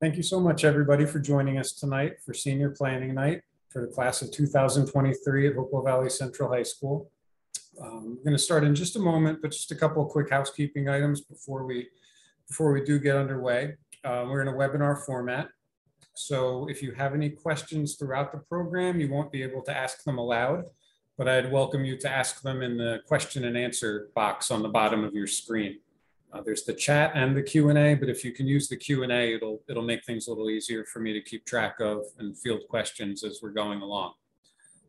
Thank you so much, everybody, for joining us tonight for senior planning night for the class of 2023 at Hopewell Valley Central High School. Um, we're going to start in just a moment, but just a couple of quick housekeeping items before we before we do get underway. Uh, we're in a webinar format. So if you have any questions throughout the program, you won't be able to ask them aloud, but I'd welcome you to ask them in the question and answer box on the bottom of your screen. Uh, there's the chat and the Q&A, but if you can use the Q&A, it'll, it'll make things a little easier for me to keep track of and field questions as we're going along.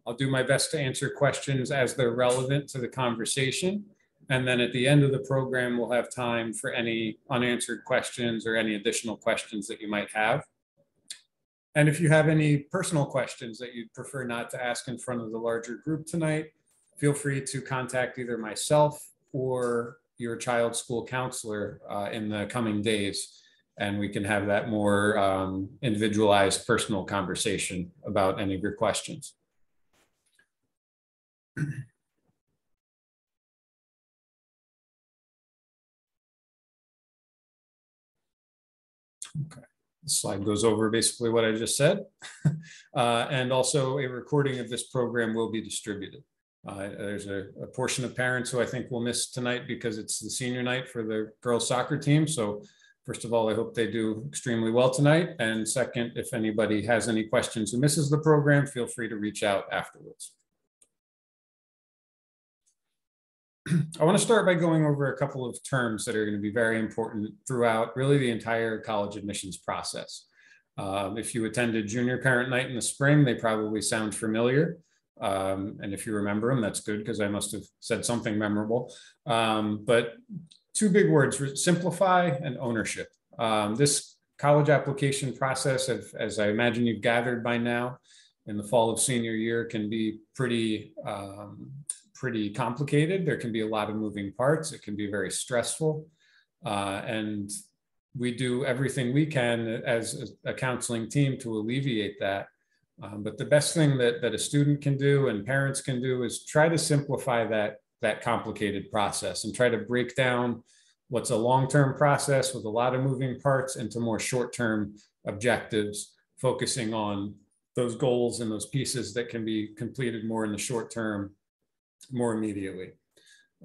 I'll do my best to answer questions as they're relevant to the conversation. And then at the end of the program, we'll have time for any unanswered questions or any additional questions that you might have. And if you have any personal questions that you'd prefer not to ask in front of the larger group tonight, feel free to contact either myself or your child's school counselor uh, in the coming days. And we can have that more um, individualized personal conversation about any of your questions. Okay. The slide goes over basically what I just said. uh, and also a recording of this program will be distributed. Uh, there's a, a, portion of parents who I think will miss tonight because it's the senior night for the girls soccer team. So first of all, I hope they do extremely well tonight. And second, if anybody has any questions who misses the program, feel free to reach out afterwards. I want to start by going over a couple of terms that are going to be very important throughout really the entire college admissions process. Um, if you attended junior parent night in the spring, they probably sound familiar. Um, and if you remember them, that's good because I must have said something memorable. Um, but two big words, simplify and ownership. Um, this college application process, as, as, I imagine you've gathered by now, in the fall of senior year can be pretty, um, pretty complicated. There can be a lot of moving parts. It can be very stressful. Uh, and we do everything we can as a counseling team to alleviate that um, but the best thing that, that a student can do and parents can do is try to simplify that, that complicated process and try to break down what's a long-term process with a lot of moving parts into more short-term objectives, focusing on those goals and those pieces that can be completed more in the short term, more immediately.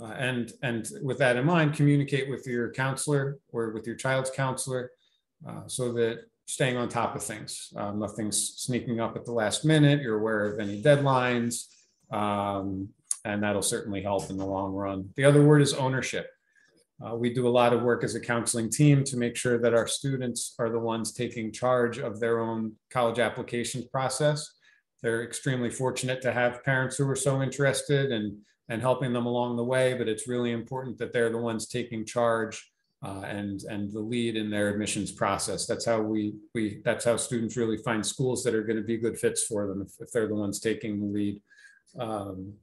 Uh, and, and with that in mind, communicate with your counselor or with your child's counselor uh, so that staying on top of things. Um, nothing's sneaking up at the last minute. You're aware of any deadlines, um, and that'll certainly help in the long run. The other word is ownership. Uh, we do a lot of work as a counseling team to make sure that our students are the ones taking charge of their own college applications process. They're extremely fortunate to have parents who are so interested and, and helping them along the way, but it's really important that they're the ones taking charge uh, and and the lead in their admissions process. That's how we we that's how students really find schools that are going to be good fits for them if, if they're the ones taking the lead. Um,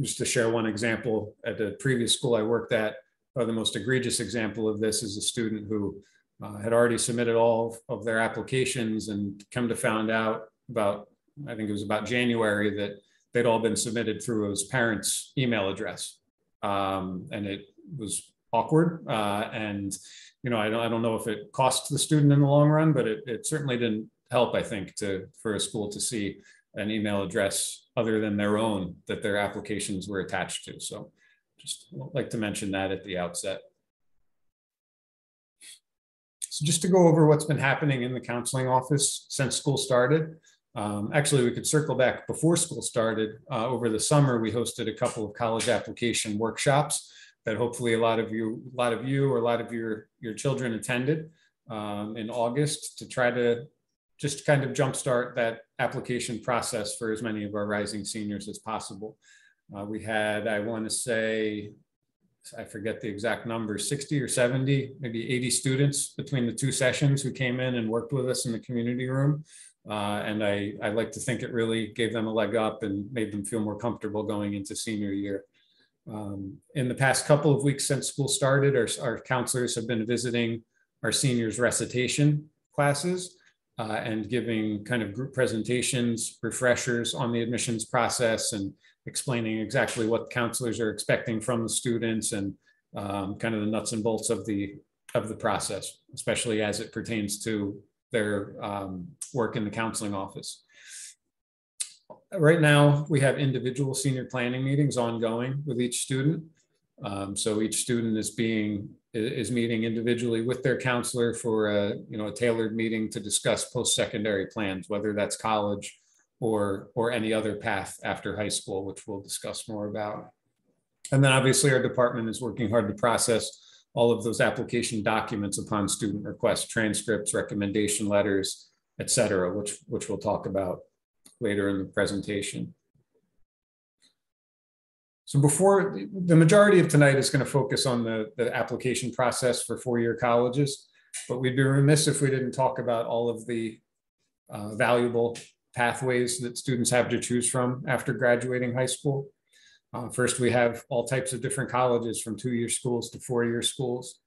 just to share one example, at the previous school I worked at, uh, the most egregious example of this is a student who uh, had already submitted all of their applications and come to found out about I think it was about January that they'd all been submitted through his parents' email address, um, and it was awkward. Uh, and, you know, I don't, I don't know if it costs the student in the long run, but it, it certainly didn't help, I think, to for a school to see an email address other than their own that their applications were attached to. So just like to mention that at the outset. So just to go over what's been happening in the counseling office since school started. Um, actually, we could circle back before school started. Uh, over the summer, we hosted a couple of college application workshops that hopefully a lot of you, a lot of you or a lot of your, your children attended um, in August to try to just kind of jumpstart that application process for as many of our rising seniors as possible. Uh, we had, I want to say, I forget the exact number, 60 or 70, maybe 80 students between the two sessions who came in and worked with us in the community room. Uh, and I, I like to think it really gave them a leg up and made them feel more comfortable going into senior year. Um, in the past couple of weeks since school started, our, our counselors have been visiting our seniors recitation classes uh, and giving kind of group presentations, refreshers on the admissions process and explaining exactly what counselors are expecting from the students and um, kind of the nuts and bolts of the of the process, especially as it pertains to their um, work in the counseling office. Right now, we have individual senior planning meetings ongoing with each student. Um, so each student is being is meeting individually with their counselor for a you know a tailored meeting to discuss post-secondary plans, whether that's college or or any other path after high school, which we'll discuss more about. And then obviously our department is working hard to process all of those application documents upon student request, transcripts, recommendation letters, et cetera, which, which we'll talk about later in the presentation. So before, the majority of tonight is going to focus on the, the application process for four-year colleges, but we'd be remiss if we didn't talk about all of the uh, valuable pathways that students have to choose from after graduating high school. Uh, first, we have all types of different colleges from two-year schools to four-year schools,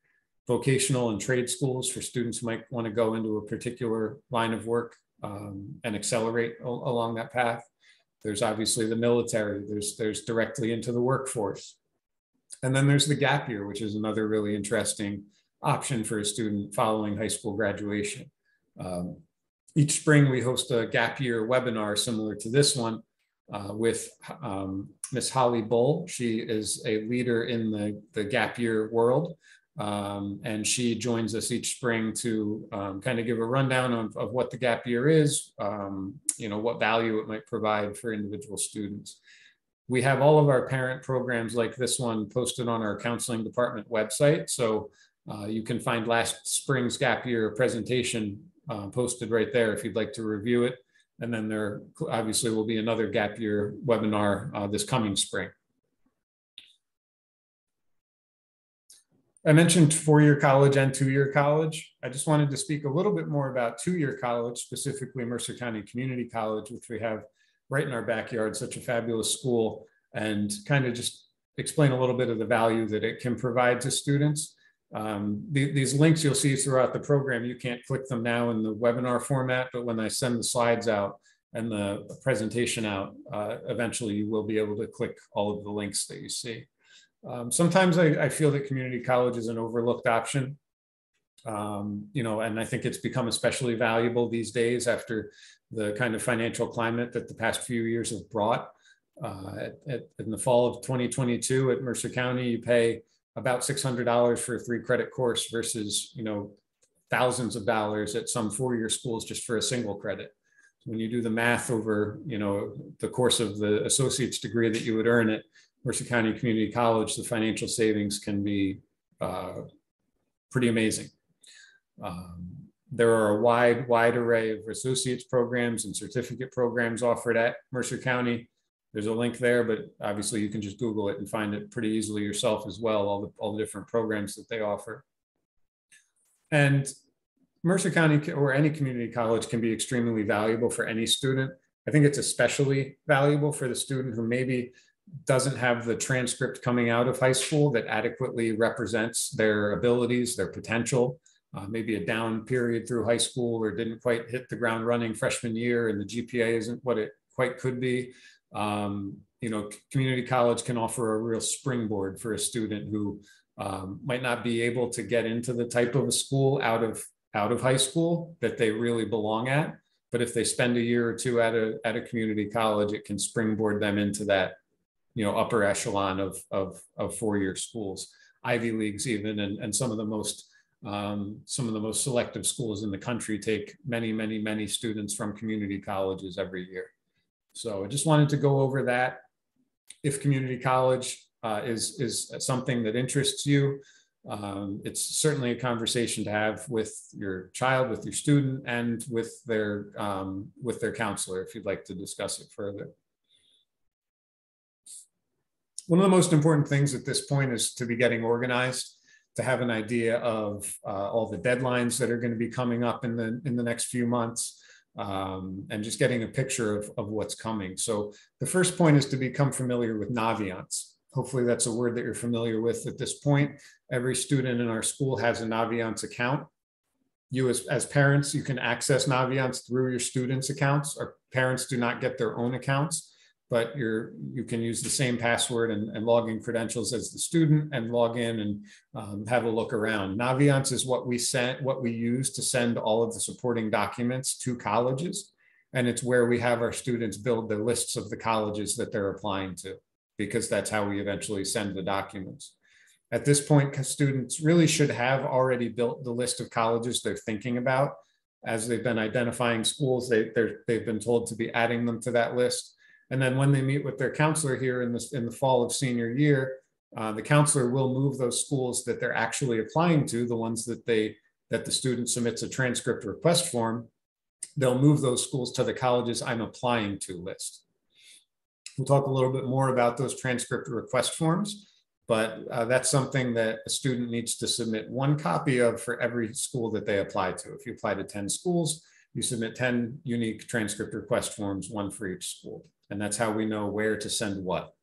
vocational and trade schools for students who might want to go into a particular line of work um, and accelerate along that path. There's obviously the military, there's, there's directly into the workforce. And then there's the gap year, which is another really interesting option for a student following high school graduation. Um, each spring, we host a gap year webinar similar to this one uh, with um, Miss Holly Bull. She is a leader in the, the gap year world. Um, and she joins us each spring to um, kind of give a rundown of, of what the gap year is, um, you know, what value it might provide for individual students. We have all of our parent programs like this one posted on our counseling department website. So uh, you can find last spring's gap year presentation uh, posted right there if you'd like to review it. And then there obviously will be another gap year webinar uh, this coming spring. I mentioned four-year college and two-year college. I just wanted to speak a little bit more about two-year college, specifically Mercer County Community College, which we have right in our backyard, such a fabulous school, and kind of just explain a little bit of the value that it can provide to students. Um, the, these links you'll see throughout the program, you can't click them now in the webinar format, but when I send the slides out and the presentation out, uh, eventually you will be able to click all of the links that you see. Um, sometimes I, I, feel that community college is an overlooked option. Um, you know, and I think it's become especially valuable these days after the kind of financial climate that the past few years have brought. Uh, at, at, in the fall of 2022 at Mercer County, you pay about $600 for a three credit course versus, you know, thousands of dollars at some four-year schools just for a single credit. When you do the math over, you know, the course of the associate's degree that you would earn at Mercer County Community College, the financial savings can be uh, pretty amazing. Um, there are a wide, wide array of associates programs and certificate programs offered at Mercer County. There's a link there, but obviously you can just Google it and find it pretty easily yourself as well, all the, all the different programs that they offer. And Mercer County or any community college can be extremely valuable for any student. I think it's especially valuable for the student who maybe doesn't have the transcript coming out of high school that adequately represents their abilities, their potential. Uh, maybe a down period through high school or didn't quite hit the ground running freshman year and the GPA isn't what it quite could be um, you know, community college can offer a real springboard for a student who um, might not be able to get into the type of a school out of out of high school that they really belong at. But if they spend a year or two at a at a community college, it can springboard them into that, you know, upper echelon of of, of four year schools, Ivy leagues even, and and some of the most um, some of the most selective schools in the country take many many many students from community colleges every year. So I just wanted to go over that. If community college uh, is, is something that interests you, um, it's certainly a conversation to have with your child, with your student, and with their um, with their counselor if you'd like to discuss it further. One of the most important things at this point is to be getting organized, to have an idea of uh, all the deadlines that are going to be coming up in the in the next few months, um, and just getting a picture of, of what's coming. So the first point is to become familiar with Naviance. Hopefully that's a word that you're familiar with at this point. Every student in our school has a Naviance account. You as, as parents, you can access Naviance through your students' accounts. Our parents do not get their own accounts. But you're you can use the same password and, and login credentials as the student and log in and um, have a look around. Naviance is what we sent, what we use to send all of the supporting documents to colleges. And it's where we have our students build the lists of the colleges that they're applying to, because that's how we eventually send the documents. At this point, students really should have already built the list of colleges they're thinking about. As they've been identifying schools, they, they've been told to be adding them to that list and then when they meet with their counselor here in, this, in the fall of senior year, uh, the counselor will move those schools that they're actually applying to, the ones that they that the student submits a transcript request form, they'll move those schools to the colleges I'm applying to list. We'll talk a little bit more about those transcript request forms, but uh, that's something that a student needs to submit one copy of for every school that they apply to. If you apply to 10 schools, you submit 10 unique transcript request forms, one for each school. And that's how we know where to send what.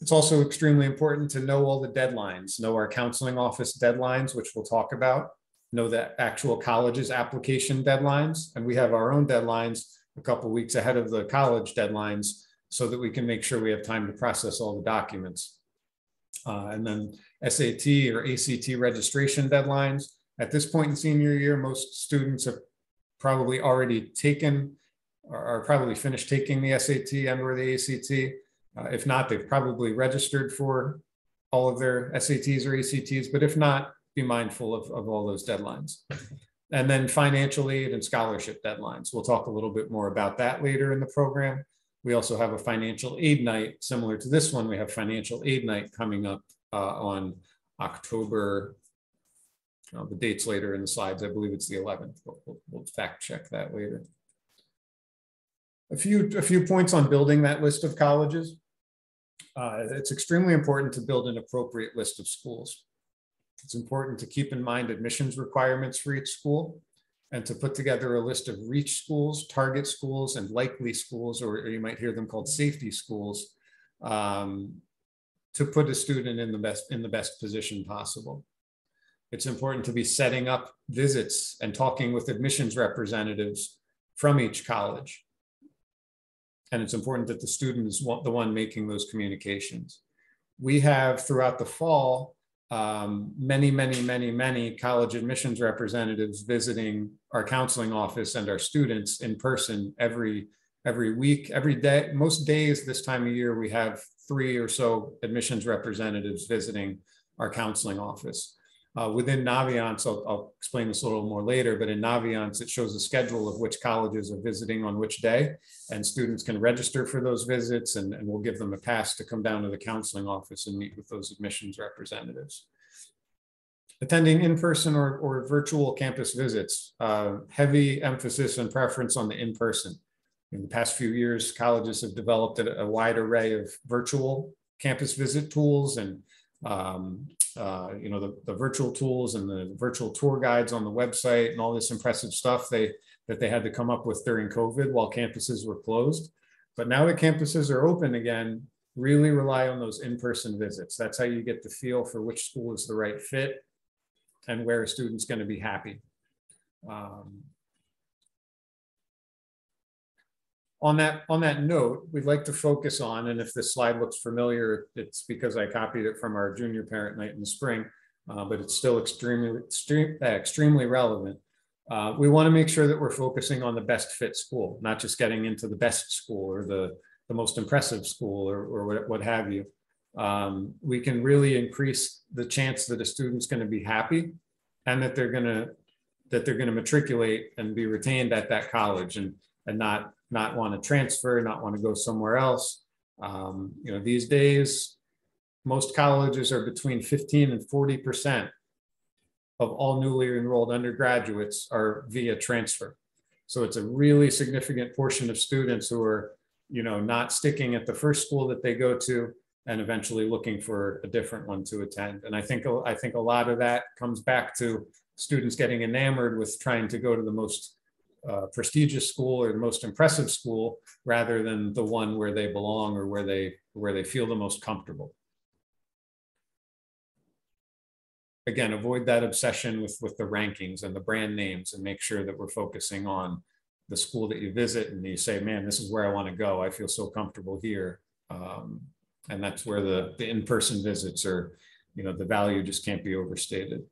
It's also extremely important to know all the deadlines, know our counseling office deadlines, which we'll talk about, know the actual college's application deadlines. And we have our own deadlines a couple weeks ahead of the college deadlines so that we can make sure we have time to process all the documents. Uh, and then SAT or ACT registration deadlines. At this point in senior year, most students have probably already taken are, probably finished taking the SAT and or the ACT. Uh, if not, they've probably registered for all of their SATs or ACTs, but if not, be mindful of, of all those deadlines. And then financial aid and scholarship deadlines. We'll talk a little bit more about that later in the program. We also have a financial aid night similar to this one. We have financial aid night coming up uh, on October, uh, the dates later in the slides. I believe it's the 11th, but we'll, we'll fact check that later. A few, a few points on building that list of colleges. Uh, it's extremely important to build an appropriate list of schools. It's important to keep in mind admissions requirements for each school and to put together a list of reach schools, target schools, and likely schools, or, you might hear them called safety schools, um, to put a student in the best in the best position possible. It's important to be setting up visits and talking with admissions representatives from each college and it's important that the student is the one making those communications. We have throughout the fall um, many, many, many, many college admissions representatives visiting our counseling office and our students in person every every week, every day. Most days this time of year, we have three or so admissions representatives visiting our counseling office. Uh, within Naviance, I'll, I'll, explain this a little more later, but in Naviance, it shows a schedule of which colleges are visiting on which day, and students can register for those visits, and, and we'll give them a pass to come down to the counseling office and meet with those admissions representatives. Attending in-person or, or virtual campus visits, uh, heavy emphasis and preference on the in-person. In the past few years, colleges have developed a, a wide array of virtual campus visit tools and um, uh, you know, the, the virtual tools and the virtual tour guides on the website and all this impressive stuff they that they had to come up with during COVID while campuses were closed. But now that campuses are open again, really rely on those in-person visits. That's how you get the feel for which school is the right fit and where a student's going to be happy. Um, on that on that note, we'd like to focus on, and if this slide looks familiar, it's because I copied it from our junior parent night in the spring, uh, but it's still extremely extreme, uh, extremely relevant. Uh, we want to make sure that we're focusing on the best fit school, not just getting into the best school or the, the most impressive school or, or what, what have you. Um, we can really increase the chance that a student's going to be happy and that they're going to that they're going to matriculate and be retained at that college and and not not want to transfer, not want to go somewhere else. Um, you know, these days, most colleges are between 15 and 40 percent of all newly enrolled undergraduates are via transfer. So it's a really significant portion of students who are, you know, not sticking at the first school that they go to and eventually looking for a different one to attend. And I think I think a lot of that comes back to students getting enamored with trying to go to the most uh, prestigious school or the most impressive school rather than the one where they belong or where they where they feel the most comfortable again avoid that obsession with with the rankings and the brand names and make sure that we're focusing on the school that you visit and you say, man, this is where I want to go. I feel so comfortable here. Um, and that's where the, the in-person visits are, you know, the value just can't be overstated.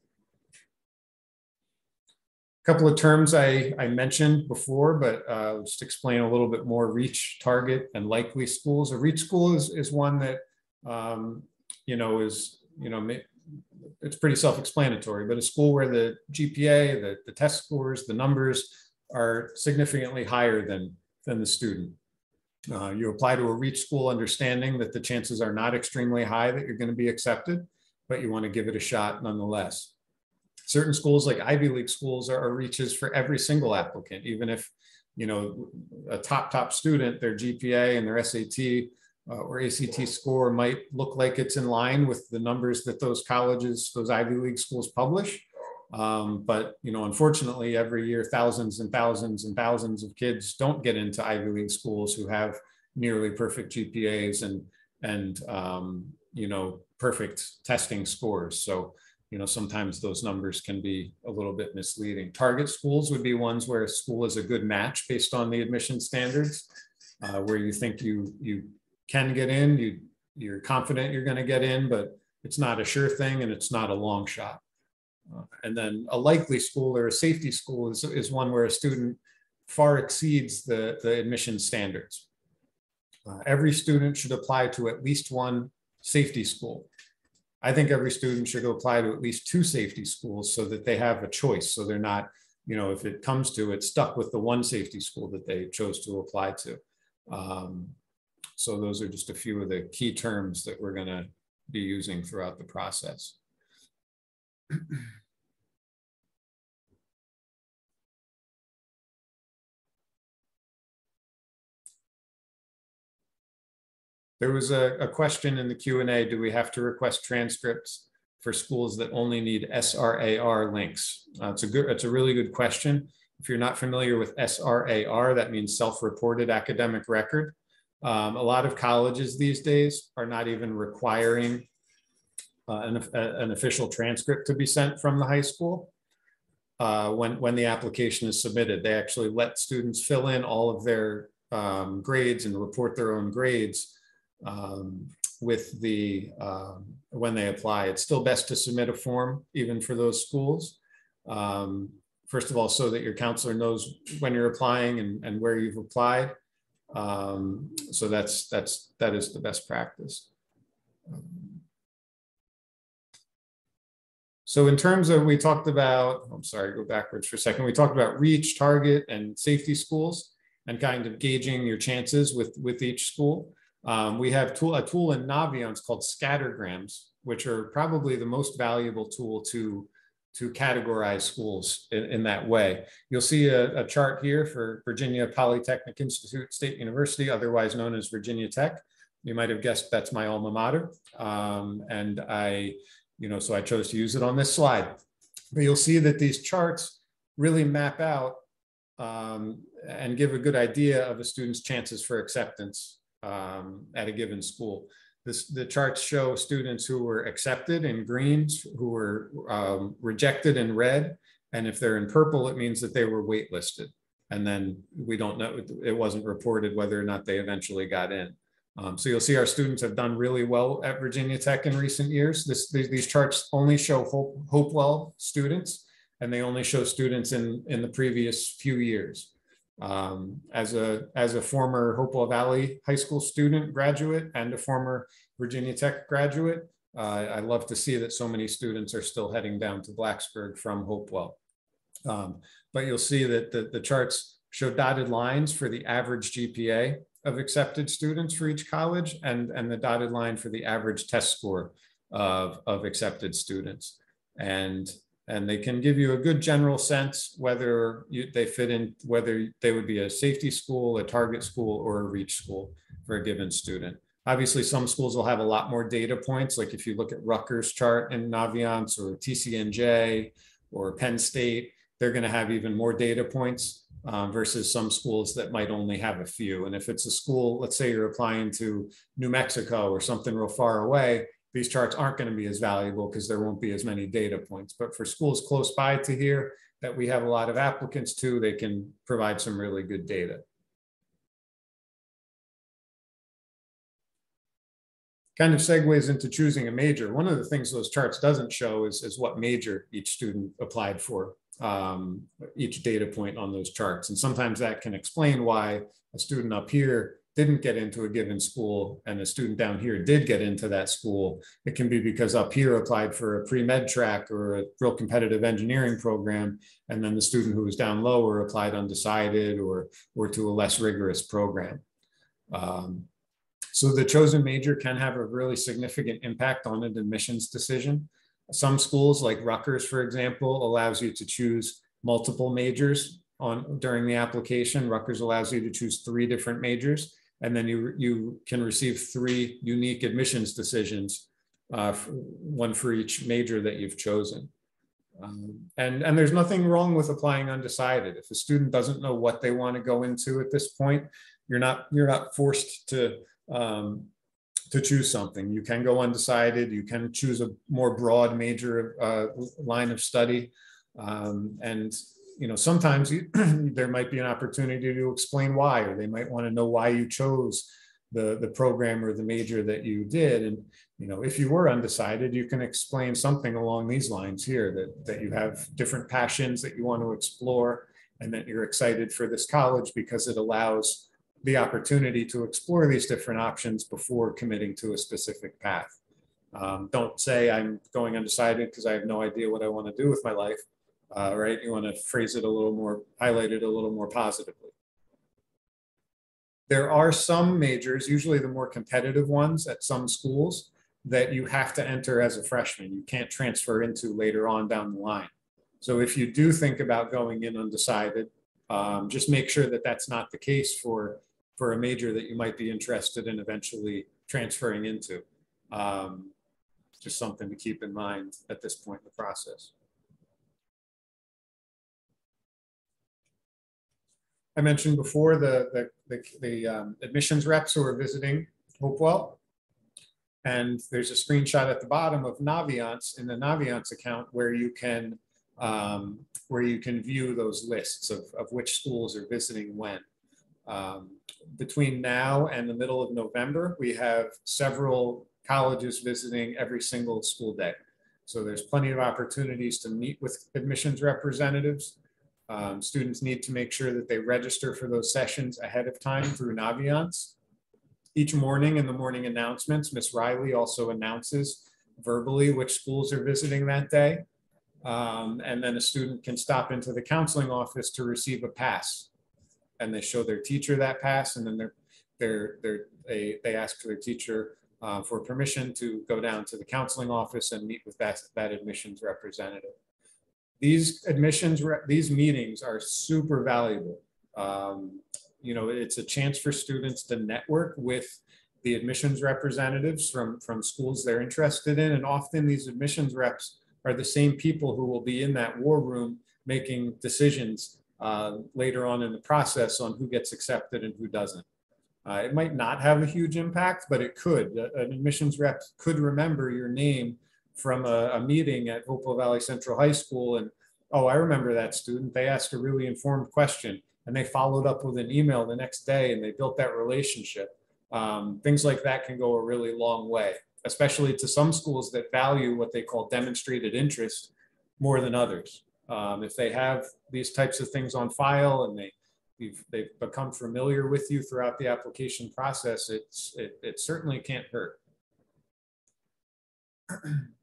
Couple of terms I, I mentioned before, but uh, just explain a little bit more reach, target, and likely schools. A reach school is, is one that, um, you know, is, you know, it's pretty self-explanatory, but a school where the GPA, the, the test scores, the numbers are significantly higher than, than the student. Uh, you apply to a reach school understanding that the chances are not extremely high that you're going to be accepted, but you want to give it a shot nonetheless. Certain schools like Ivy League schools are, are reaches for every single applicant, even if you know a top top student, their GPA and their SAT uh, or ACT score might look like it's in line with the numbers that those colleges, those Ivy League schools publish. Um, but you know, unfortunately, every year thousands and thousands and thousands of kids don't get into Ivy League schools who have nearly perfect GPAs and and um, you know perfect testing scores. So you know sometimes those numbers can be a little bit misleading. Target schools would be ones where a school is a good match based on the admission standards, uh, where you think you you can get in, you you're confident you're going to get in, but it's not a sure thing and it's not a long shot. Uh, and then a likely school or a safety school is, is one where a student far exceeds the, the admission standards. Uh, every student should apply to at least one safety school. I think every student should apply to at least two safety schools so that they have a choice. So they're not, you know, if it comes to it, stuck with the one safety school that they chose to apply to. Um, so those are just a few of the key terms that we're going to be using throughout the process. There was a, a question in the Q&A, do we have to request transcripts for schools that only need SRAR links? Uh, it's, a good, it's a really good question. If you're not familiar with SRAR, that means self-reported academic record. Um, a lot of colleges these days are not even requiring uh, an, a, an, official transcript to be sent from the high school uh, when, when the application is submitted. They actually let students fill in all of their um, grades and report their own grades um, with the, um, when they apply. It's still best to submit a form even for those schools. Um, first of all, so that your counselor knows when you're applying and, and where you've applied. Um, so that's, that's, that is the best practice. So in terms of, we talked about, I'm sorry, go backwards for a second. We talked about reach, target, and safety schools and kind of gauging your chances with, with each school. Um, we have tool, a tool in Naviance called scattergrams, which are probably the most valuable tool to, to categorize schools in, in that way. You'll see a, a, chart here for Virginia Polytechnic Institute State University, otherwise known as Virginia Tech. You might have guessed that's my alma mater. Um, and I you know, so I chose to use it on this slide. But you'll see that these charts really map out um, and give a good idea of a student's chances for acceptance um, at a given school. This, the charts show students who were accepted in greens, who were um, rejected in red, and if they're in purple, it means that they were waitlisted. And then we don't know, it wasn't reported whether or not they eventually got in. Um, so you'll see our students have done really well at Virginia Tech in recent years. This, these, these charts only show Hope, Hopewell students, and they only show students in, in the previous few years. Um, as, a, as a former Hopewell Valley High School student graduate and a former Virginia Tech graduate, uh, I love to see that so many students are still heading down to Blacksburg from Hopewell. Um, but you'll see that the, the charts show dotted lines for the average GPA of accepted students for each college and, and the dotted line for the average test score of, of accepted students. And, and they can give you a good general sense whether you, they fit in, whether they would be a safety school, a target school, or a reach school for a given student. Obviously, some schools will have a lot more data points. Like if you look at Rutgers chart in Naviance or TCNJ or Penn State, they're going to have even more data points um, versus some schools that might only have a few. And if it's a school, let's say you're applying to New Mexico or something real far away, these charts aren't going to be as valuable because there won't be as many data points. But for schools close by to here, that we have a lot of applicants to, they can provide some really good data. kind of segues into choosing a major. One of the things those charts doesn't show is, is what major each student applied for, um, each data point on those charts. And sometimes that can explain why a student up here didn't get into a given school and a student down here did get into that school. It can be because up here applied for a pre-med track or a real competitive engineering program. And then the student who was down lower applied undecided or, or to a less rigorous program. Um, so the chosen major can have a really significant impact on an admissions decision. Some schools like Rutgers, for example, allows you to choose multiple majors on during the application. Rutgers allows you to choose three different majors, and then you, you can receive three unique admissions decisions, uh, one for each major that you've chosen. Um, and, and there's nothing wrong with applying undecided. If a student doesn't know what they want to go into at this point, you're not, you're not forced to um, to choose something. You can go undecided. You can choose a more broad major uh, line of study. Um, and you know, sometimes you, there might be an opportunity to explain why, or they might want to know why you chose the, the program or the major that you did. And you know, if you were undecided, you can explain something along these lines here that, that you have different passions that you want to explore and that you're excited for this college because it allows the opportunity to explore these different options before committing to a specific path. Um, don't say I'm going undecided because I have no idea what I want to do with my life, uh, right? You want to phrase it a little more, highlight it a little more positively. There are some majors, usually the more competitive ones at some schools, that you have to enter as a freshman. You can't transfer into later on down the line. So if you do think about going in undecided, um, just make sure that that's not the case for for a major that you might be interested in eventually transferring into. Um, just something to keep in mind at this point in the process. I mentioned before the, the, the, the um, admissions reps who are visiting Hopewell. And there's a screenshot at the bottom of Naviance in the Naviance account where you can um, where you can view those lists of, of which schools are visiting when. Um, between now and the middle of November, we have several colleges visiting every single school day. So there's plenty of opportunities to meet with admissions representatives. Um, students need to make sure that they register for those sessions ahead of time through Naviance. Each morning in the morning announcements, Ms. Riley also announces verbally which schools are visiting that day. Um, and then a student can stop into the counseling office to receive a pass and they show their teacher that pass, and then they're, they're, they're, they, they ask for their teacher uh, for permission to go down to the counseling office and meet with that, that admissions representative. These admissions, these meetings are super valuable. Um, you know, it's a chance for students to network with the admissions representatives from, from schools they're interested in. And often these admissions reps are the same people who will be in that war room making decisions uh, later on in the process on who gets accepted and who doesn't. Uh, it might not have a huge impact, but it could. An admissions rep could remember your name from a, a meeting at Hopewell Valley Central High School and, oh, I remember that student. They asked a really informed question and they followed up with an email the next day and they built that relationship. Um, things like that can go a really long way, especially to some schools that value what they call demonstrated interest more than others. Um, if they have these types of things on file and they've they've become familiar with you throughout the application process, it's it, it certainly can't hurt.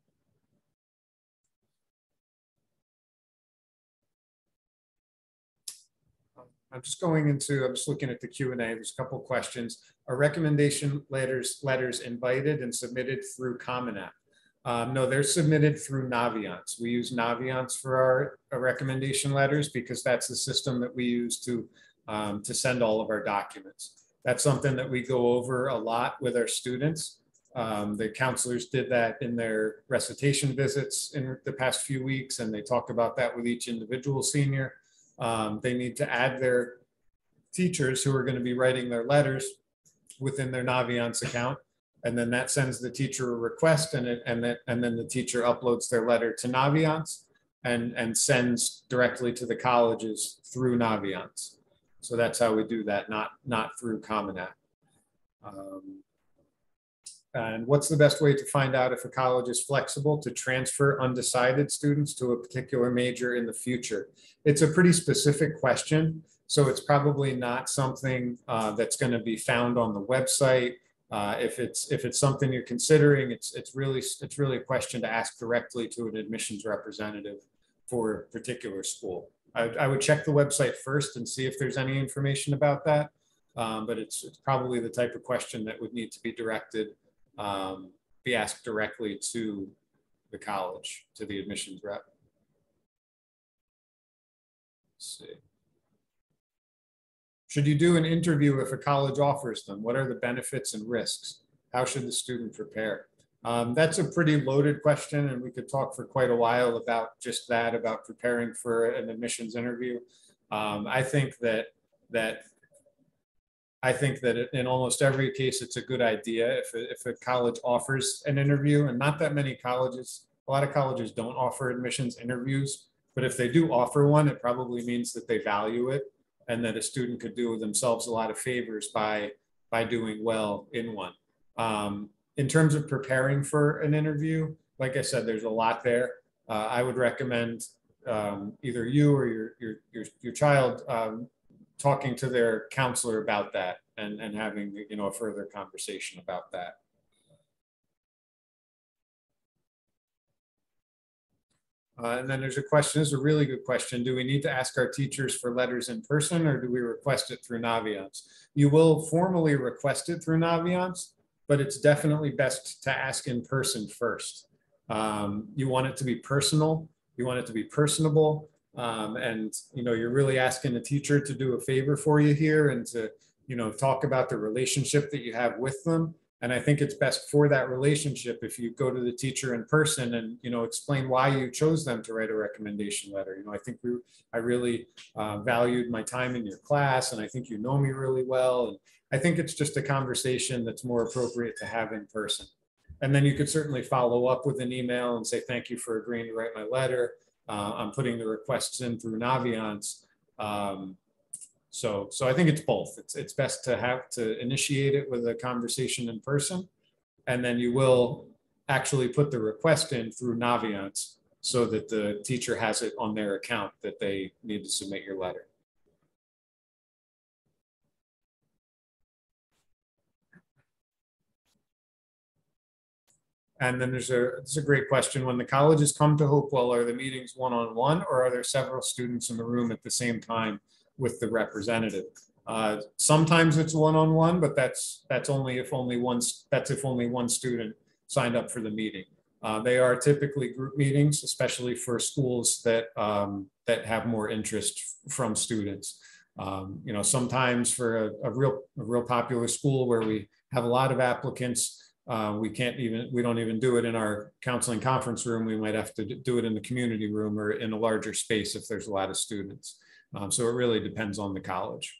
I'm just going into, I'm just looking at the Q&A. There's a couple questions. Are recommendation letters letters invited and submitted through Common App? Um, no, they're submitted through Naviance. We use Naviance for our, our, recommendation letters because that's the system that we use to, um, to send all of our documents. That's something that we go over a lot with our students. Um, the counselors did that in their recitation visits in the past few weeks, and they talked about that with each individual senior. Um, they need to add their teachers who are going to be writing their letters within their Naviance account and then that sends the teacher a request and it, and then and then the teacher uploads their letter to Naviance. and, and sends directly to the colleges through Naviance. So that's how we do that, not, not through Common App. Um, and what's the best way to find out if a college is flexible to transfer undecided students to a particular major in the future? It's a pretty specific question. So it's probably not something uh, that's going to be found on the website. Uh, if it's if it's something you're considering, it's it's really it's really a question to ask directly to an admissions representative for a particular school. I, I would check the website first and see if there's any information about that. Um, but it's, it's probably the type of question that would need to be directed, um, be asked directly to the college, to the admissions rep. Let's see. Should you do an interview if a college offers them? What are the benefits and risks? How should the student prepare? Um, that's a pretty loaded question, and we could talk for quite a while about just that, about preparing for an admissions interview. Um, I think that that I think that in almost every case, it's a good idea if a, if a college offers an interview, and not that many colleges, a lot of colleges don't offer admissions interviews, but if they do offer one, it probably means that they value it and that a student could do themselves a lot of favors by by doing well in one. Um, in terms of preparing for an interview, like I said, there's a lot there. Uh, I would recommend um, either you or your your your, your child um, talking to their counselor about that and, and having you know a further conversation about that. Uh, and then there's a question, this is a really good question. Do we need to ask our teachers for letters in person or do we request it through Naviance? You will formally request it through Naviance, but it's definitely best to ask in person first. Um, you want it to be personal. You want it to be personable. Um, and, you know, you're really asking the teacher to do a favor for you here and to, you know, talk about the relationship that you have with them. And I think it's best for that relationship if you go to the teacher in person and, you know, explain why you chose them to write a recommendation letter. You know, I think we, I really uh, valued my time in your class and I think you know me really well. And I think it's just a conversation that's more appropriate to have in person. And then you could certainly follow up with an email and say, thank you for agreeing to write my letter. Uh, I'm putting the requests in through Naviance. Um, so, so I think it's both. It's, it's best to have to initiate it with a conversation in person. And then you will actually put the request in through Naviance so that the teacher has it on their account that they need to submit your letter. And then there's a, is a great question. When the colleges come to Hopewell, are the meetings one-on-one or are there several students in the room at the same time with the representative? Uh, sometimes it's one-on-one, -on -one, but that's that's only if only one that's if only one student signed up for the meeting. Uh, they are typically group meetings, especially for schools that um, that have more interest from students. Um, you know, sometimes for a, a real a real popular school where we have a lot of applicants, uh, we can't even, we don't even do it in our counseling conference room. We might have to do it in the community room or in a larger space if there's a lot of students. Um, so it really depends on the college.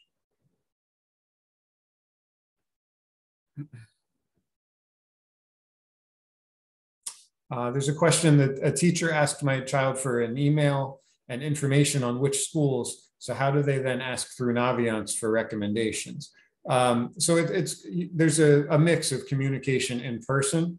Uh, there's a question that a teacher asked my child for an email and information on which schools. So how do they then ask through Naviance for recommendations? Um, so it, it's there's a, a, mix of communication in person,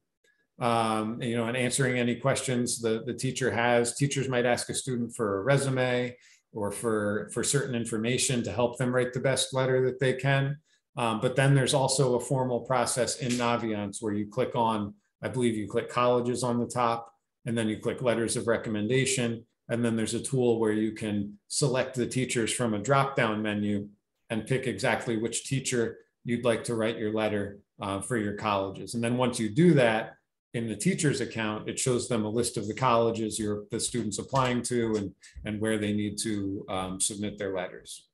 um, you know, and answering any questions the, the teacher has. Teachers might ask a student for a resume or for, for certain information to help them write the best letter that they can. Um, but then there's also a formal process in Naviance where you click on, I believe you click colleges on the top, and then you click letters of recommendation. And then there's a tool where you can select the teachers from a drop down menu and pick exactly which teacher you'd like to write your letter uh, for your colleges. And then once you do that in the teacher's account, it shows them a list of the colleges you're the students applying to and, and where they need to um, submit their letters.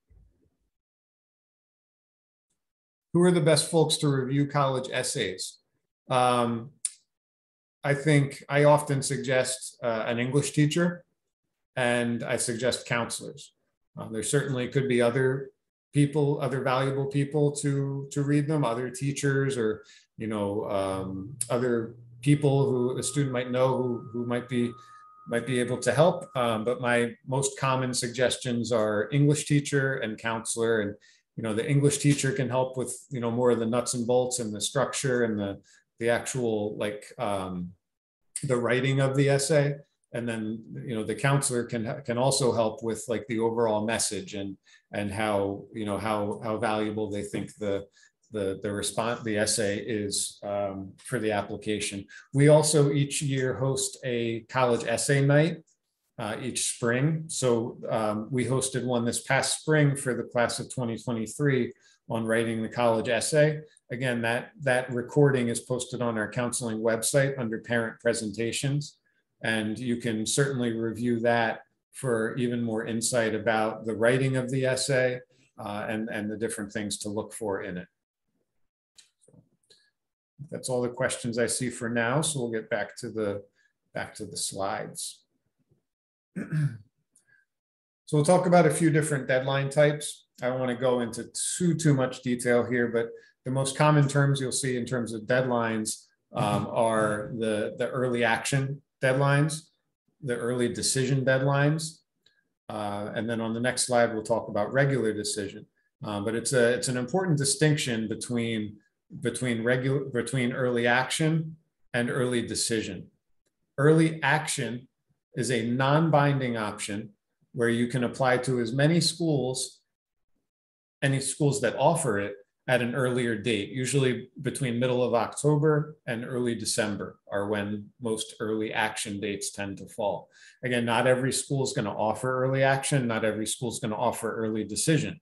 Who are the best folks to review college essays? Um, I think I often suggest uh, an English teacher and I suggest counselors. Uh, there certainly could be other people, other valuable people to to read them, other teachers or you know um, other people who a student might know who who might be might be able to help. Um, but my most common suggestions are English teacher and counselor. And, you know, the English teacher can help with, you know, more of the nuts and bolts and the structure and the, the actual like um, the writing of the essay. And then, you know, the counselor can can also help with like the overall message and and how, you know, how how valuable they think the the, the response, the essay is um, for the application. We also each year host a college essay night uh, each spring. So um, we hosted one this past spring for the class of 2023 on writing the college essay. Again, that, that recording is posted on our counseling website under parent presentations. And you can certainly review that for even more insight about the writing of the essay uh, and, and the different things to look for in it. That's all the questions I see for now. So we'll get back to the back to the slides. so we'll talk about a few different deadline types. I don't want to go into too too much detail here, but the most common terms you'll see in terms of deadlines um, are the the early action deadlines, the early decision deadlines, uh, and then on the next slide we'll talk about regular decision. Um, but it's a it's an important distinction between between regular between early action and early decision. Early action is a non-binding option where you can apply to as many schools, any schools that offer it at an earlier date, usually between middle of October and early December are when most early action dates tend to fall. Again, not every school is going to offer early action, not every school is going to offer early decision.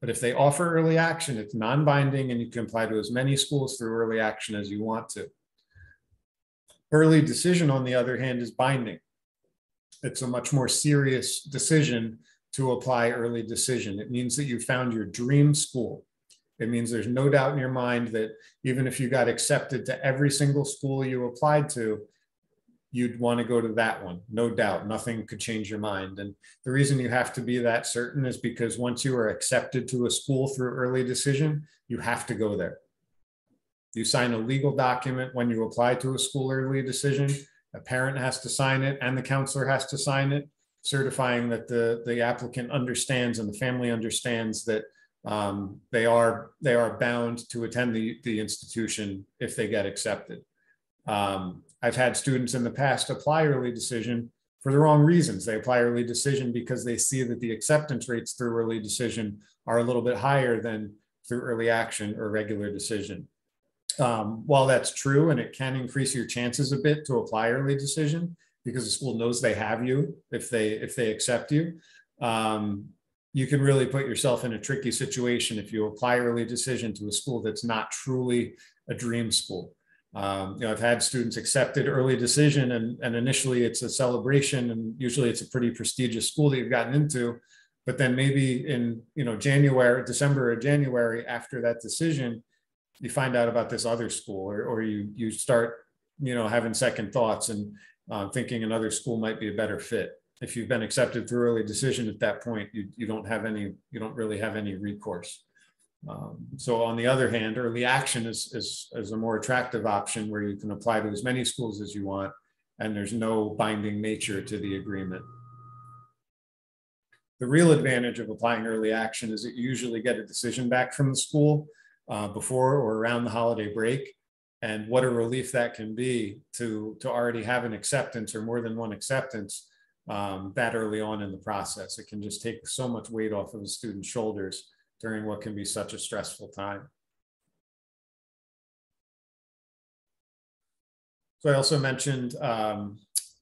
But if they offer early action, it's non-binding and you can apply to as many schools through early action as you want to. Early decision, on the other hand, is binding. It's a much more serious decision to apply early decision. It means that you found your dream school. It means there's no doubt in your mind that even if you got accepted to every single school you applied to, you'd want to go to that one. No doubt, nothing could change your mind. And the reason you have to be that certain is because once you are accepted to a school through early decision, you have to go there. You sign a legal document when you apply to a school early decision. A parent has to sign it and the counselor has to sign it, certifying that the, the applicant understands and the family understands that um, they are they are bound to attend the, the institution if they get accepted. Um, I've had students in the past apply early decision for the wrong reasons. They apply early decision because they see that the acceptance rates through early decision are a little bit higher than through early action or regular decision. Um, while that's true and it can increase your chances a bit to apply early decision because the school knows they have you if they if they accept you, um, you can really put yourself in a tricky situation if you apply early decision to a school that's not truly a dream school. Um, you know, I've had students accepted early decision and, and initially it's a celebration and usually it's a pretty prestigious school that you've gotten into. But then maybe in, you know, January, December or January after that decision, you find out about this other school or, or you, you start, you know, having second thoughts and uh, thinking another school might be a better fit. If you've been accepted through early decision at that point, you, you don't have any, you don't really have any recourse. Um, so on the other hand, early action is, is, is a more attractive option where you can apply to as many schools as you want and there's no binding nature to the agreement. The real advantage of applying early action is that you usually get a decision back from the school uh, before or around the holiday break. And what a relief that can be to, to already have an acceptance or more than one acceptance um, that early on in the process. It can just take so much weight off of the student's shoulders during what can be such a stressful time. So I also mentioned um,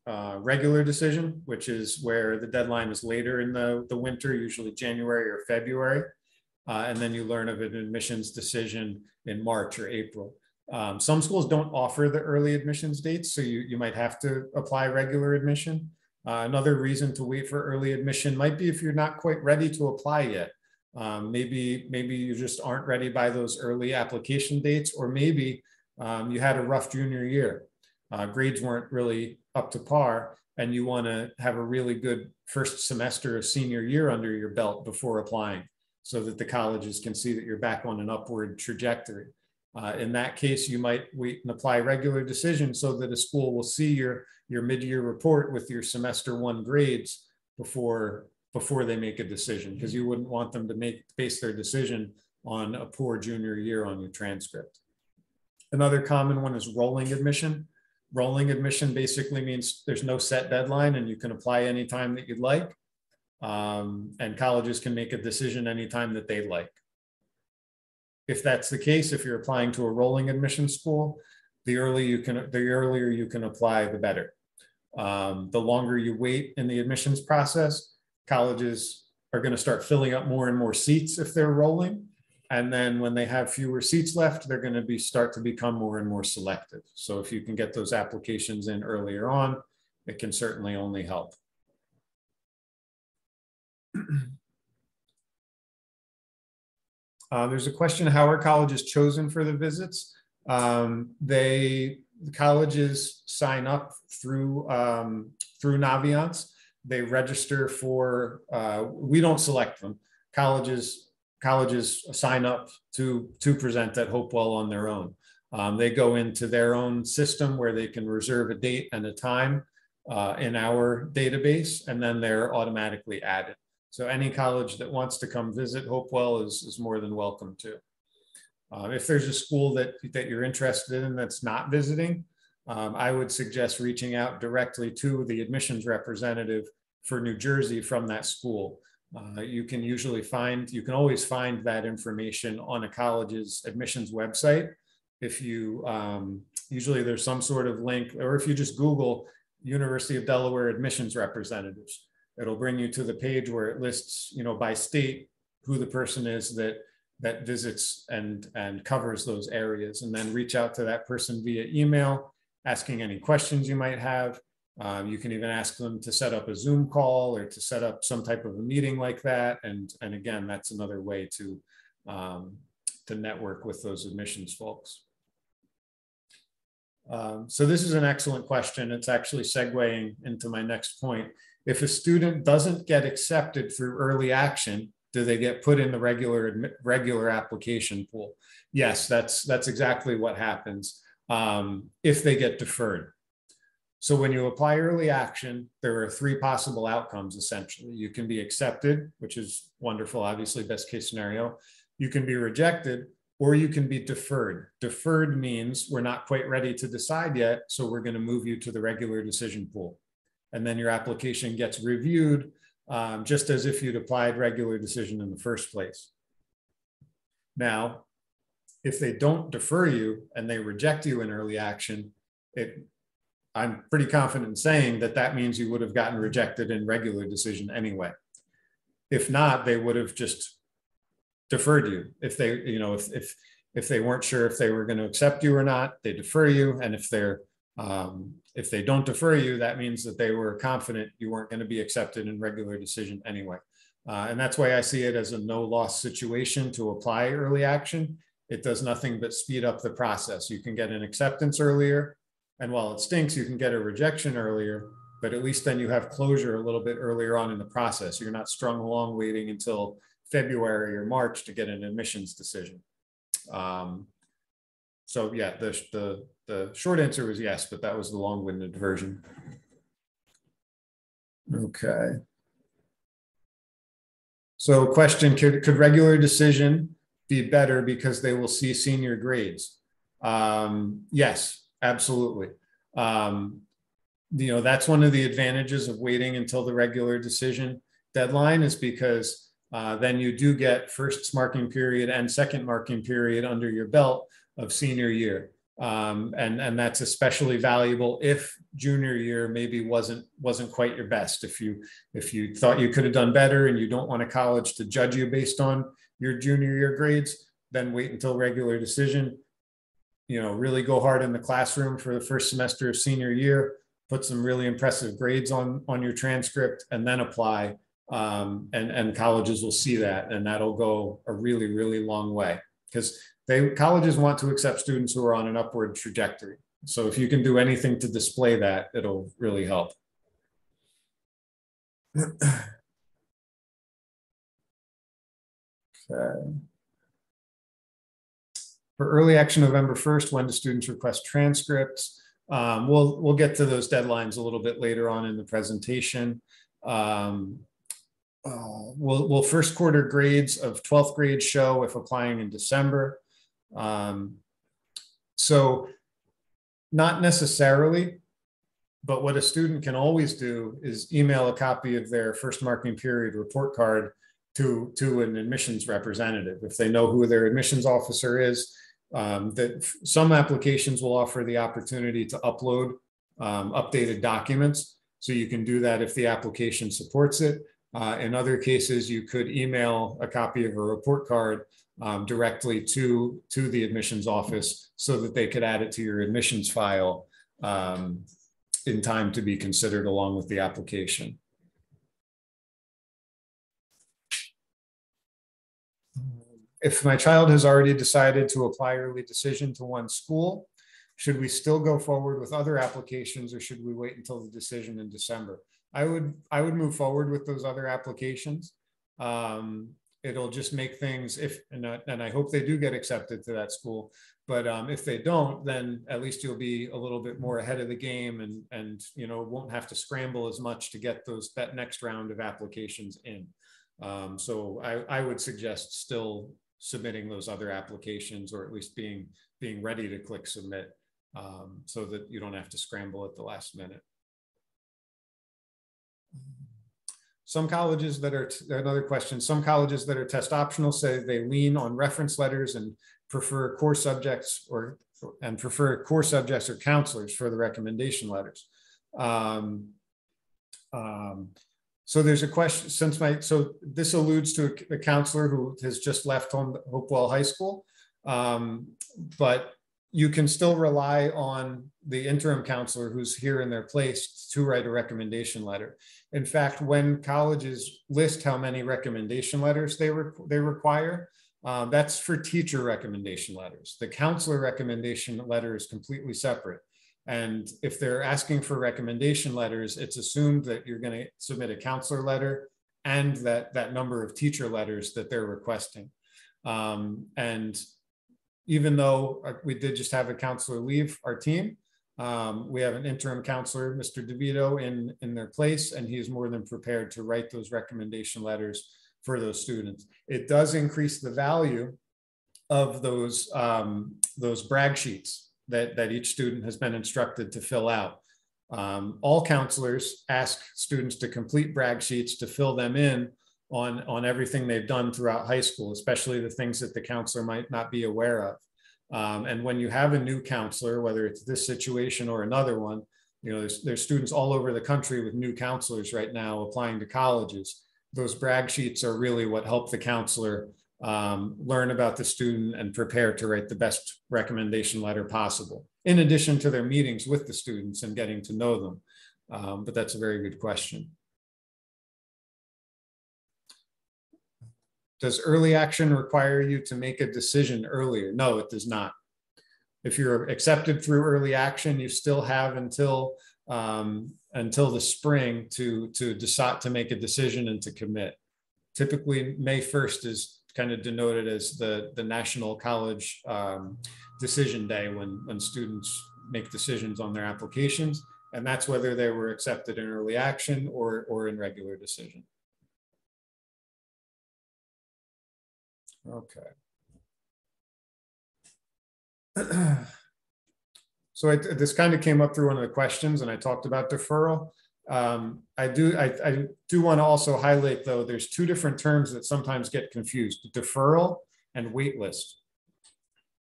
uh, regular decision, which is where the deadline is later in the, the winter, usually January or February. Uh, and then you learn of an admissions decision in March or April. Um, some schools don't offer the early admissions dates, so you, you might have to apply regular admission. Uh, another reason to wait for early admission might be if you're not quite ready to apply yet. Um, maybe maybe you just aren't ready by those early application dates, or maybe um, you had a rough junior year. Uh, grades weren't really up to par, and you want to have a really good first semester of senior year under your belt before applying, so that the colleges can see that you're back on an upward trajectory. Uh, in that case, you might wait and apply regular decision so that a school will see your, your mid-year report with your semester one grades before, before they make a decision, because you wouldn't want them to make, base their decision on a poor junior year on your transcript. Another common one is rolling admission. Rolling admission basically means there's no set deadline and you can apply anytime that you'd like. Um, and colleges can make a decision anytime that they like. If that's the case, if you're applying to a rolling admission school, the earlier you can, the earlier you can apply, the better. Um, the longer you wait in the admissions process, colleges are going to start filling up more and more seats if they're rolling. And then when they have fewer seats left, they're going to be start to become more and more selective. So if you can get those applications in earlier on, it can certainly only help. Uh, there's a question, how are colleges chosen for the visits? Um, they, the colleges sign up through, um, through Naviance. They register for, uh, we don't select them. Colleges, colleges sign up to, to present at Hopewell on their own. Um, they go into their own system where they can reserve a date and a time uh, in our database, and then they're automatically added. So any college that wants to come visit Hopewell is, is more than welcome to. Uh, if there's a school that, that you're interested in that's not visiting, um, I would suggest reaching out directly to the admissions representative for New Jersey from that school. Uh, you can usually find, you can always find that information on a college's admissions website. If you, um, usually there's some sort of link, or if you just Google University of Delaware admissions representatives, it'll bring you to the page where it lists, you know, by state, who the person is that that visits and and covers those areas. And then reach out to that person via email asking any questions you might have. Um, you can even ask them to set up a zoom call or to set up some type of a meeting like that. And and again that's another way to um, to network with those admissions folks. Um, so this is an excellent question. It's actually segueing into my next point. If a student doesn't get accepted through early action, do they get put in the regular regular application pool? Yes, that's that's exactly what happens um, if they get deferred. So when you apply early action, there are three possible outcomes essentially. You can be accepted, which is wonderful, obviously best case scenario. You can be rejected, or you can be deferred. Deferred means we're not quite ready to decide yet, so we're going to move you to the regular decision pool and then your application gets reviewed um, just as if you'd applied regular decision in the first place. Now, if they don't defer you and they reject you in early action, it, I'm pretty confident in saying that that means you would have gotten rejected in regular decision anyway. If not, they would have just deferred you. If they, you know, if if if they weren't sure if they were going to accept you or not, they defer you, and if they're um, if they don't defer you, that means that they were confident you weren't going to be accepted in regular decision anyway. Uh, and that's why I see it as a no loss situation to apply early action. It does nothing but speed up the process. You can get an acceptance earlier. And while it stinks, you can get a rejection earlier, but at least then you have closure a little bit earlier on in the process. You're not strung along waiting until February or March to get an admissions decision. Um, so yeah, the, the, the short answer was yes, but that was the long-winded version. Okay. So question, could, could regular decision be better because they will see senior grades? Um, yes, absolutely. Um, you know, that's one of the advantages of waiting until the regular decision deadline is because uh, then you do get first marking period and second marking period under your belt of senior year. Um, and and that's especially valuable if junior year maybe wasn't wasn't quite your best. If you if you thought you could have done better and you don't want a college to judge you based on your junior year grades, then wait until regular decision. You know, really go hard in the classroom for the first semester of senior year. Put some really impressive grades on on your transcript, and then apply. Um, and and colleges will see that, and that'll go a really really long way because they colleges want to accept students who are on an upward trajectory. So if you can do anything to display that, it'll really help. okay. For early action November 1st, when do students request transcripts? Um, we'll, we'll get to those deadlines a little bit later on in the presentation. Um, uh, will, will first quarter grades of 12th grade show if applying in December? Um, so not necessarily, but what a student can always do is email a copy of their first marking period report card to, to an admissions representative. If they know who their admissions officer is, um, that some applications will offer the opportunity to upload um, updated documents. So you can do that if the application supports it. Uh, in other cases, you could email a copy of a report card um, directly to, to the admissions office so that they could add it to your admissions file um, in time to be considered along with the application. If my child has already decided to apply early decision to one school, should we still go forward with other applications or should we wait until the decision in December? I would I would move forward with those other applications. Um, it'll just make things if and I, and I hope they do get accepted to that school. But um, if they don't, then at least you'll be a little bit more ahead of the game and and you know won't have to scramble as much to get those that next round of applications in. Um, so I, I would suggest still submitting those other applications or at least being being ready to click submit um, so that you don't have to scramble at the last minute. Some colleges that are, another question, some colleges that are test optional say they lean on reference letters and prefer core subjects or and prefer core subjects or counselors for the recommendation letters. Um, um, so there's a question since my, so this alludes to a, a counselor who has just left Hopewell High School. Um, but you can still rely on the interim counselor who's here in their place to write a recommendation letter. In fact, when colleges list how many recommendation letters they, re they require, uh, that's for teacher recommendation letters. The counselor recommendation letter is completely separate. And if they're asking for recommendation letters, it's assumed that you're going to submit a counselor letter and that, that number of teacher letters that they're requesting. Um, and even though uh, we did just have a counselor leave our team, um, we have an interim counselor, Mr. DeVito, in, in their place, and he's more than prepared to write those recommendation letters for those students. It does increase the value of those, um, those brag sheets that, that each student has been instructed to fill out. Um, all counselors ask students to complete brag sheets to fill them in on, on everything they've done throughout high school, especially the things that the counselor might not be aware of. Um, and when you have a new counselor, whether it's this situation or another one, you know, there's, there's students all over the country with new counselors right now applying to colleges. Those brag sheets are really what help the counselor um, learn about the student and prepare to write the best recommendation letter possible, in addition to their meetings with the students and getting to know them. Um, but that's a very good question. Does early action require you to make a decision earlier? No, it does not. If you're accepted through early action, you still have until um, until the spring to to decide to make a decision and to commit. Typically, May 1st is kind of denoted as the the national college um, decision day when when students make decisions on their applications, and that's whether they were accepted in early action or or in regular decision. Okay. so I, this kind of came up through one of the questions and I talked about deferral. Um, I do I, I do want to also highlight though, there's two different terms that sometimes get confused, deferral and waitlist.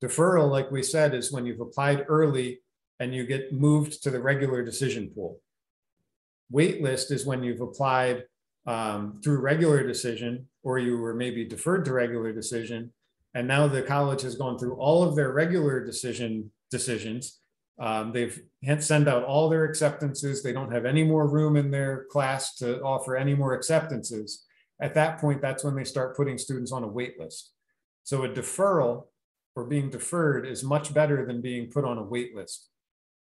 Deferral, like we said, is when you've applied early and you get moved to the regular decision pool. Waitlist is when you've applied um, through regular decision, or you were maybe deferred to regular decision, and now the college has gone through all of their regular decision decisions. Um, they've sent out all their acceptances. They don't have any more room in their class to offer any more acceptances. At that point, that's when they start putting students on a wait list. So a deferral or being deferred is much better than being put on a wait list.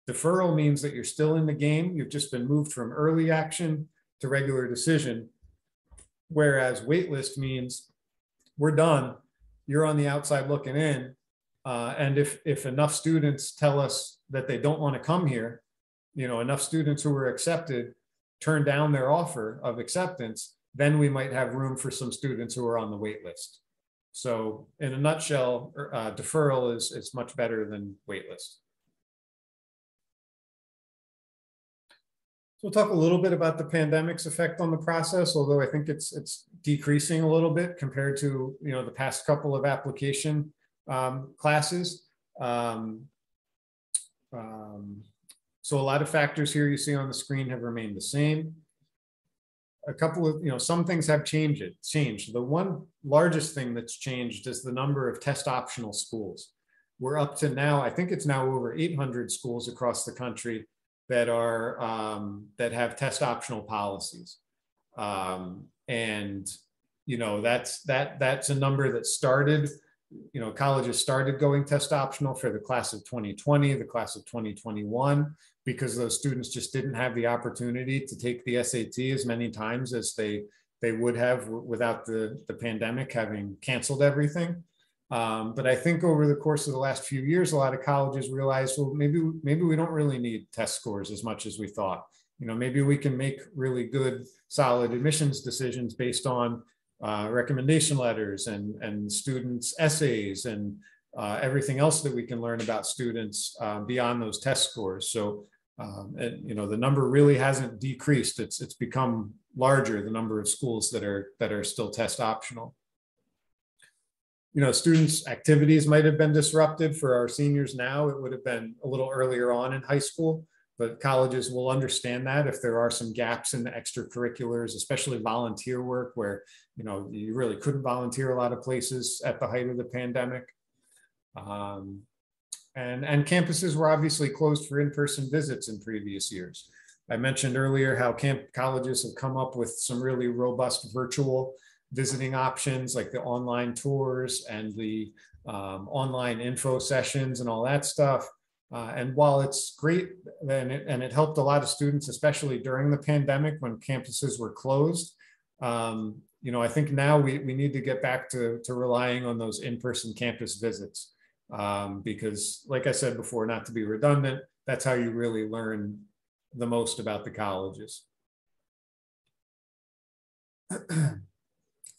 Deferral means that you're still in the game. You've just been moved from early action to regular decision. Whereas waitlist means we're done. You're on the outside looking in. Uh, and if, if enough students tell us that they don't want to come here, you know, enough students who were accepted turn down their offer of acceptance, then we might have room for some students who are on the wait list. So in a nutshell, er, uh, deferral is, is much better than waitlist. So we'll talk a little bit about the pandemic's effect on the process, although I think it's it's decreasing a little bit compared to you know the past couple of application um, classes. Um, um, so a lot of factors here you see on the screen have remained the same. A couple of, you know, some things have changed. It, changed. The one largest thing that's changed is the number of test optional schools. We're up to now, I think it's now over 800 schools across the country that are um, that have test optional policies. Um, and you know that's that that's a number that started you know, colleges started going test optional for the class of 2020, the class of 2021, because those students just didn't have the opportunity to take the SAT as many times as they they would have without the, the pandemic having canceled everything. Um, but I think over the course of the last few years, a lot of colleges realized, well, maybe maybe we don't really need test scores as much as we thought. You know, maybe we can make really good, solid admissions decisions based on uh, recommendation letters and, and students' essays and uh, everything else that we can learn about students uh, beyond those test scores. So, um, and, you know, the number really hasn't decreased. It's it's become larger. The number of schools that are that are still test optional. You know, students' activities might have been disrupted for our seniors now. It would have been a little earlier on in high school but colleges will understand that if there are some gaps in the extracurriculars, especially volunteer work where, you know, you really couldn't volunteer a lot of places at the height of the pandemic. Um, and, and campuses were obviously closed for in-person visits in previous years. I mentioned earlier how camp colleges have come up with some really robust virtual visiting options like the online tours and the um, online info sessions and all that stuff. Uh, and while it's great and it, and it helped a lot of students, especially during the pandemic when campuses were closed, um, you know, I think now we, we need to get back to, to relying on those in-person campus visits um, because like I said before, not to be redundant, that's how you really learn the most about the colleges.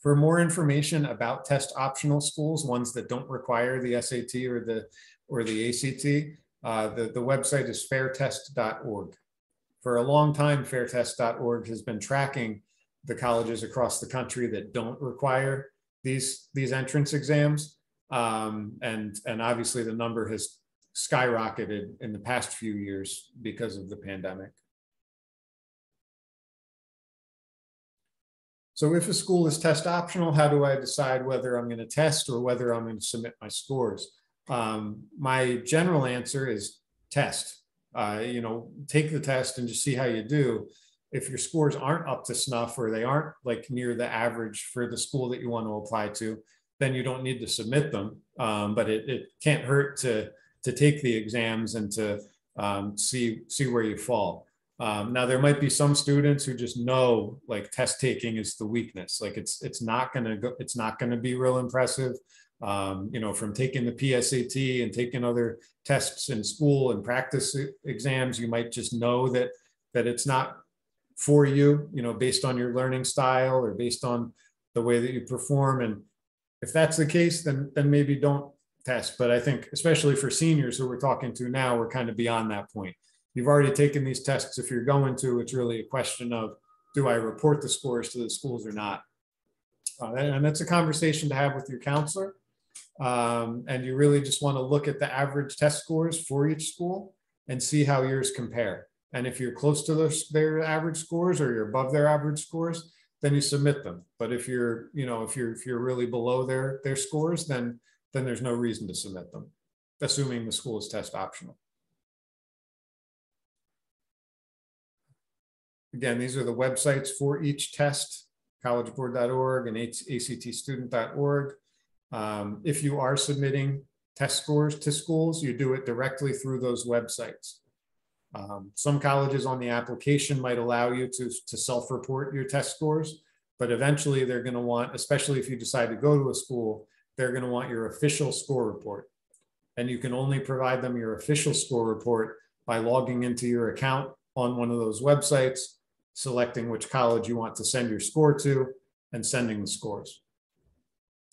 For more information about test optional schools, ones that don't require the SAT or the or the ACT, uh, the, the website is fairtest.org. For a long time, fairtest.org has been tracking the colleges across the country that don't require these, these entrance exams. Um, and, and obviously the number has skyrocketed in the past few years because of the pandemic. So if a school is test optional, how do I decide whether I'm going to test or whether I'm going to submit my scores? Um, my general answer is test. Uh, you know, take the test and just see how you do. If your scores aren't up to snuff or they aren't like near the average for the school that you want to apply to, then you don't need to submit them. Um, but it, it can't hurt to to take the exams and to um, see see where you fall. Um, now there might be some students who just know like test taking is the weakness. Like it's it's not gonna go, it's not gonna be real impressive um, you know, from taking the PSAT and taking other tests in school and practice exams, you might just know that that it's not for you, you know, based on your learning style or based on the way that you perform. And if that's the case, then then maybe don't test. But I think especially for seniors who we're talking to now, we're kind of beyond that point. You've already taken these tests. If you're going to, it's really a question of do I report the scores to the schools or not? Uh, and that's a conversation to have with your counselor um, and you really just want to look at the average test scores for each school and see how yours compare. And if you're close to those, their average scores or you're above their average scores, then you submit them. But if you're, you know, if you're if you're really below their their scores, then then there's no reason to submit them, assuming the school is test optional. Again, these are the websites for each test, collegeboard.org and actstudent.org. Um, if you are submitting test scores to schools, you do it directly through those websites. Um, some colleges on the application might allow you to, to self-report your test scores, but eventually they're going to want, especially if you decide to go to a school, they're going to want your official score report. and you can only provide them your official score report by logging into your account on one of those websites, selecting which college you want to send your score to, and sending the scores.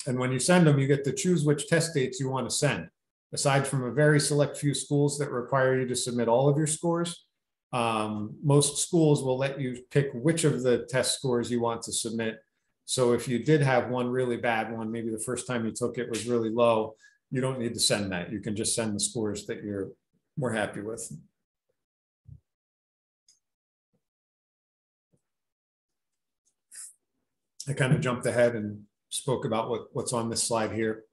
And when you send them, you get to choose which test dates you want to send. Aside from a very select few schools that require you to submit all of your scores, um, most schools will let you pick which of the test scores you want to submit. So if you did have one really bad one, maybe the first time you took it was really low, you don't need to send that. You can just send the scores that you're more happy with. I kind of jumped ahead and spoke about what, what's on this slide here.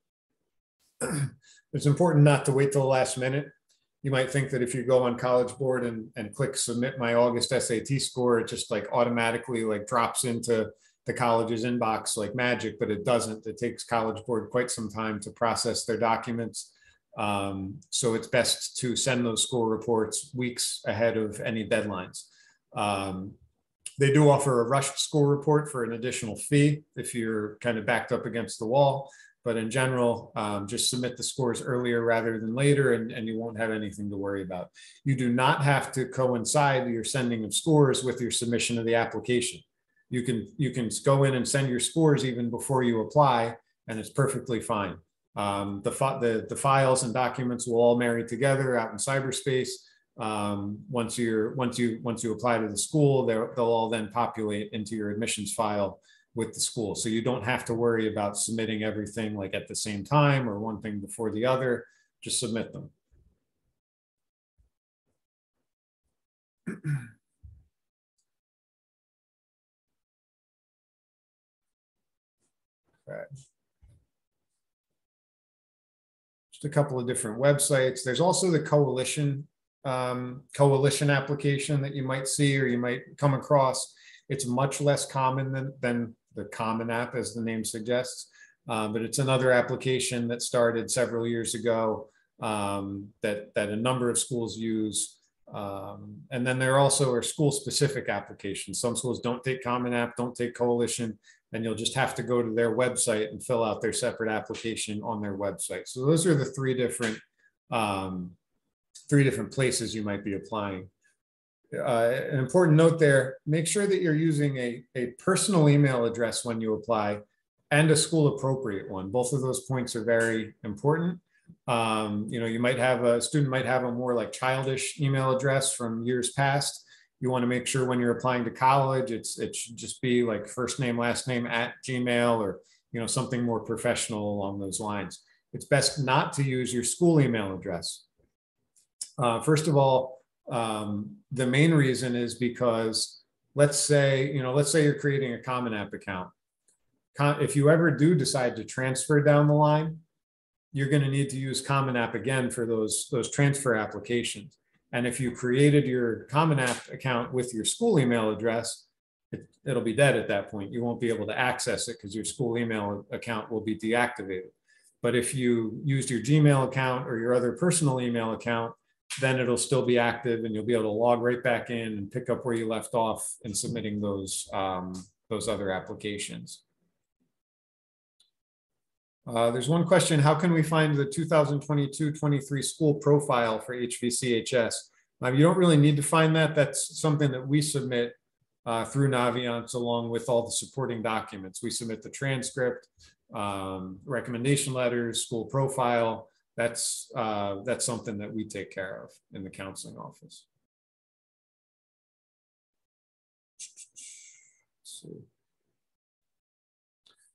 it's important not to wait till the last minute. You might think that if you go on College Board and, and click submit my August SAT score, it just like automatically like drops into the college's inbox like magic, but it doesn't. It takes College Board quite some time to process their documents. Um, so it's best to send those score reports weeks ahead of any deadlines. Um, they do offer a rush score report for an additional fee if you're kind of backed up against the wall. But in general, um, just submit the scores earlier rather than later, and, and you won't have anything to worry about. You do not have to coincide your sending of scores with your submission of the application. You can you can go in and send your scores even before you apply, and it's perfectly fine. Um, the, the, the files and documents will all marry together out in cyberspace um, once you're once you once you apply to the school they'll all then populate into your admissions file with the school. So you don't have to worry about submitting everything like at the same time or one thing before the other. Just submit them. Okay. just a couple of different websites. There's also the coalition um, coalition application that you might see or you might come across. It's much less common than, than the Common App, as the name suggests. Um, but it's another application that started several years ago um, that, that a number of schools use. Um, and then there also are school specific applications. Some schools don't take Common App, don't take Coalition, and you'll just have to go to their website and fill out their separate application on their website. So those are the three different um, three different places you might be applying. Uh, an important note there, make sure that you're using a, a personal email address when you apply and a school appropriate one. Both of those points are very important. Um, you know, you might have a student might have a more like childish email address from years past. You want to make sure when you're applying to college, it's it should just be like first name, last name at Gmail or you know something more professional along those lines. It's best not to use your school email address. Uh, first of all, um, the main reason is because let's say, you know, let's say you're creating a Common App account. if you ever do decide to transfer down the line, you're going to need to use Common App again for those, those transfer applications. And if you created your Common App account with your school email address, it, it'll be dead at that point. You won't be able to access it because your school email account will be deactivated. But if you used your Gmail account or your other personal email account, then it'll still be active and you'll be able to log right back in and pick up where you left off in submitting those, um, those other applications. Uh, there's one question, how can we find the 2022-23 school profile for HVCHS? You don't really need to find that. That's something that we submit uh, through Naviance along with all the supporting documents. We submit the transcript, um, recommendation letters, school profile, that's uh, that's something that we take care of in the counseling office.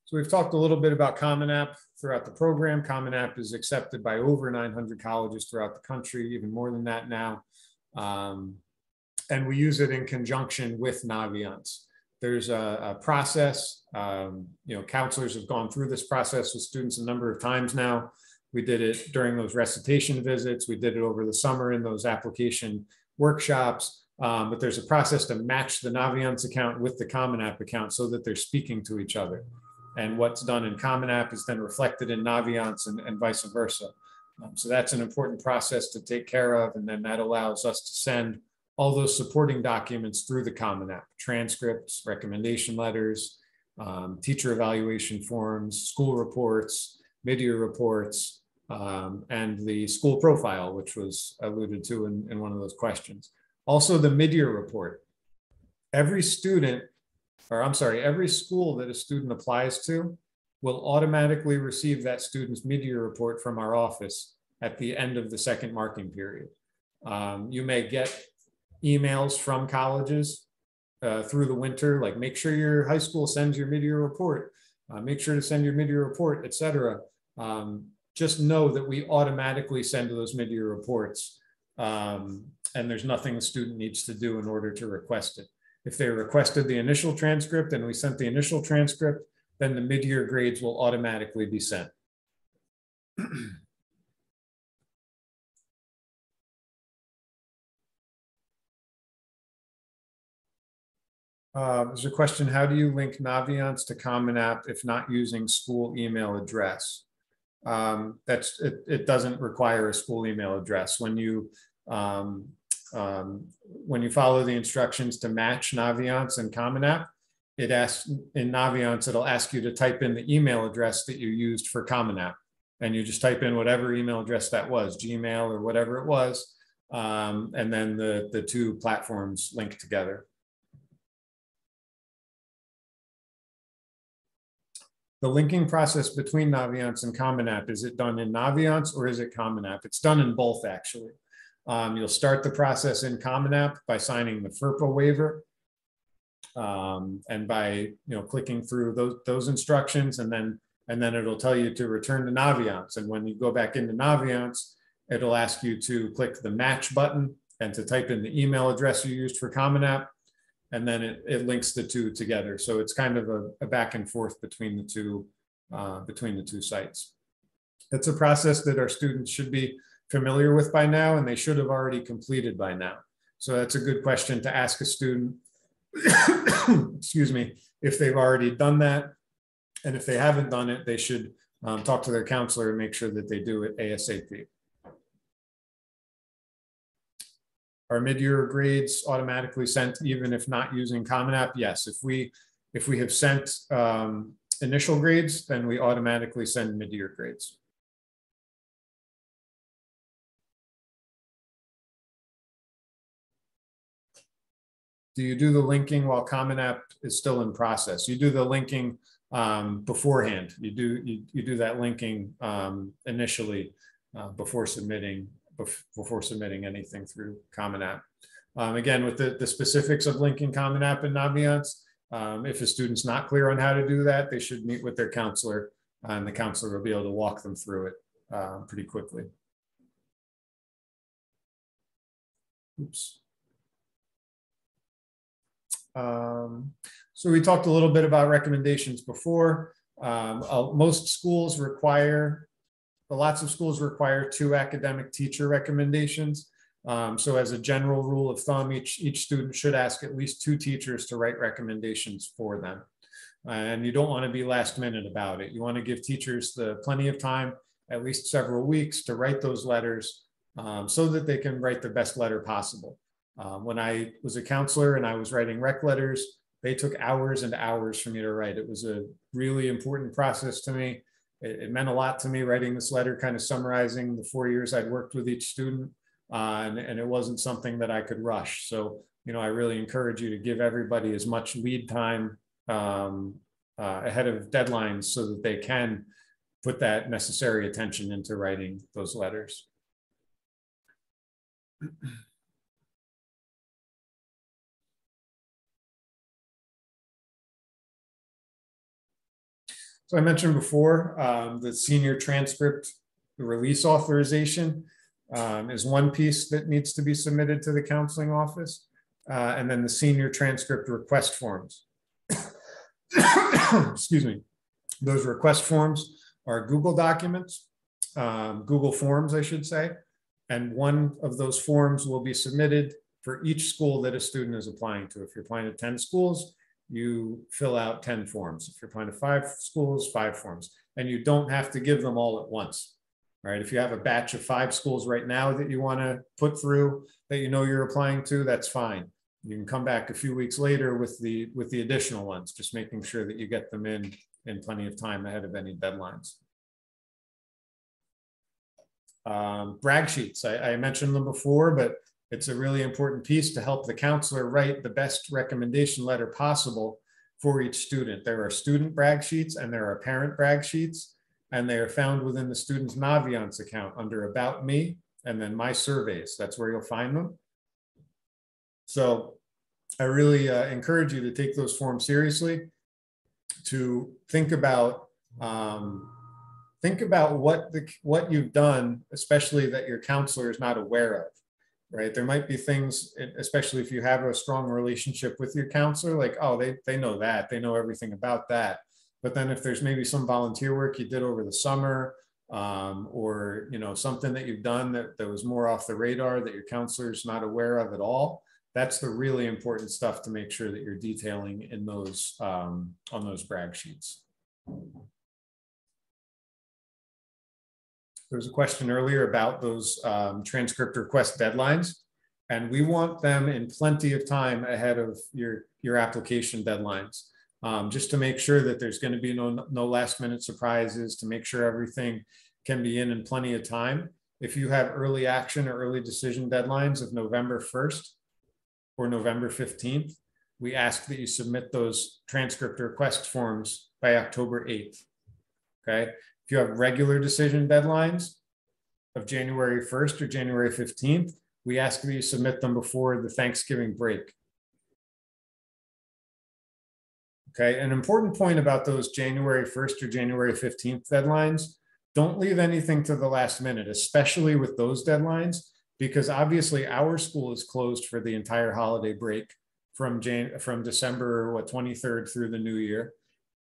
So we've talked a little bit about Common App throughout the program. Common App is accepted by over 900 colleges throughout the country, even more than that now. Um, and we use it in conjunction with Naviance. There's a, a process, um, you know, counselors have gone through this process with students a number of times now. We did it during those recitation visits. We did it over the summer in those application workshops. Um, but there's a process to match the Naviance account with the Common App account so that they're speaking to each other. And what's done in Common App is then reflected in Naviance and, and vice versa. Um, so that's an important process to take care of. And then that allows us to send all those supporting documents through the Common App, transcripts, recommendation letters, um, teacher evaluation forms, school reports, mid-year reports, um, and the school profile, which was alluded to in, in one of those questions. Also, the mid-year report. Every student, or I'm sorry, every school that a student applies to will automatically receive that student's mid-year report from our office at the end of the second marking period. Um, you may get emails from colleges uh, through the winter, like make sure your high school sends your mid-year report, uh, make sure to send your mid-year report, et cetera. Um, just know that we automatically send those mid-year reports. Um, and there's nothing the student needs to do in order to request it. If they requested the initial transcript and we sent the initial transcript, then the mid-year grades will automatically be sent. Uh, there's a question, how do you link Naviance to Common App if not using school email address? Um, that's, it, it doesn't require a school email address. When you, um, um, when you follow the instructions to match Naviance and Common App, it asks, in Naviance, it'll ask you to type in the email address that you used for Common App. And you just type in whatever email address that was, Gmail or whatever it was. Um, and then the, the two platforms link together. The linking process between Naviance and Common App, is it done in Naviance or is it Common App? It's done in both actually. Um, you'll start the process in Common App by signing the FERPA waiver um, and by you know clicking through those, those instructions and then and then it'll tell you to return to Naviance. And when you go back into Naviance, it'll ask you to click the match button and to type in the email address you used for Common App and then it, it links the two together. So it's kind of a, a back and forth between the two uh, between the two sites. It's a process that our students should be familiar with by now, and they should have already completed by now. So that's a good question to ask a student. excuse me, if they've already done that, and if they haven't done it, they should um, talk to their counselor and make sure that they do it ASAP. Are mid-year grades automatically sent even if not using Common App? Yes, if we if we have sent um, initial grades, then we automatically send mid-year grades. Do you do the linking while Common App is still in process? You do the linking um, beforehand. You do you, you do that linking um, initially uh, before submitting before submitting anything through Common App. Um, again, with the, the specifics of linking Common App and Naviance, um, if a student's not clear on how to do that, they should meet with their counselor and the counselor will be able to walk them through it uh, pretty quickly. Oops. Um, so we talked a little bit about recommendations before. Um, uh, most schools require lots of schools require two academic teacher recommendations. Um, so as a general rule of thumb, each, each student should ask at least two teachers to write recommendations for them. And you don't want to be last minute about it. You want to give teachers the plenty of time, at least several weeks to write those letters um, so that they can write the best letter possible. Um, when I was a counselor and I was writing rec letters, they took hours and hours for me to write. It was a really important process to me it, it, meant a lot to me writing this letter, kind of summarizing the four years I'd worked with each student. Uh, and, and it wasn't something that I could rush. So, you know, I really encourage you to give everybody as much lead time um, uh, ahead of deadlines so that they can put that necessary attention into writing those letters. So I mentioned before um, the senior transcript the release authorization um, is one piece that needs to be submitted to the counseling office. Uh, and then the senior transcript request forms. Excuse me. Those request forms are Google documents, um, Google Forms, I should say. And one of those forms will be submitted for each school that a student is applying to. If you're applying to 10 schools, you fill out 10 forms. If you're applying to five schools, five forms, and you don't have to give them all at once. Right. If you have a batch of five schools right now that you want to put through that you know you're applying to, that's fine. You can come back a few weeks later with the with the additional ones, just making sure that you get them in in plenty of time ahead of any deadlines. Um, brag sheets, I, I mentioned them before, but it's a really important piece to help the counselor write the best recommendation letter possible for each student. There are student brag sheets and there are parent brag sheets, and they are found within the student's Naviance account under About Me and then My Surveys. That's where you'll find them. So I really uh, encourage you to take those forms seriously, to think about um, think about what the what you've done, especially that your counselor is not aware of right? There might be things, especially if you have a strong relationship with your counselor, like, oh, they, they know that, they know everything about that. But then if there's maybe some volunteer work you did over the summer, um, or you know something that you've done that, that was more off the radar that your counselor's not aware of at all, that's the really important stuff to make sure that you're detailing in those um, on those brag sheets. There was a question earlier about those um, transcript request deadlines, and we want them in plenty of time ahead of your, your application deadlines, um, just to make sure that there's going to be no, no last minute surprises, to make sure everything can be in in plenty of time. If you have early action or early decision deadlines of November 1st or November 15th, we ask that you submit those transcript request forms by October 8th. Okay. If you have regular decision deadlines of January 1st or January 15th, we ask that you submit them before the Thanksgiving break. Okay, an important point about those January 1st or January 15th deadlines, don't leave anything to the last minute, especially with those deadlines, because obviously our school is closed for the entire holiday break from Jan from December what 23rd through the new year.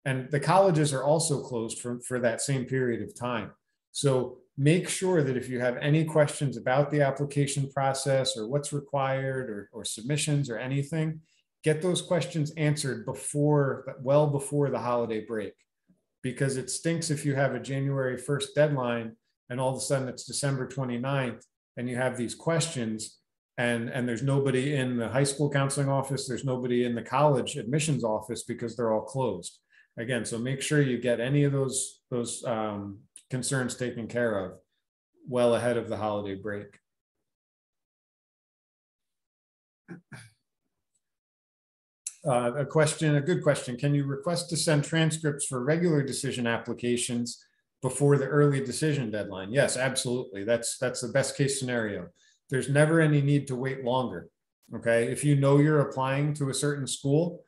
And the colleges are also closed for, for that same period of time. So make sure that if you have any questions about the application process or what's required or, or submissions or anything, get those questions answered before, well before the holiday break. Because it stinks if you have a January 1st deadline and all of a sudden it's December 29th and you have these questions and and there's nobody in the high school counseling office there's nobody in the college admissions office because they're all closed again, so make sure you get any of those those um, concerns taken care of well ahead of the holiday break. Uh, a question, a good question. Can you request to send transcripts for regular decision applications before the early decision deadline? Yes, absolutely. That's that's the best case scenario. There's never any need to wait longer. Okay. If you know you're applying to a certain school,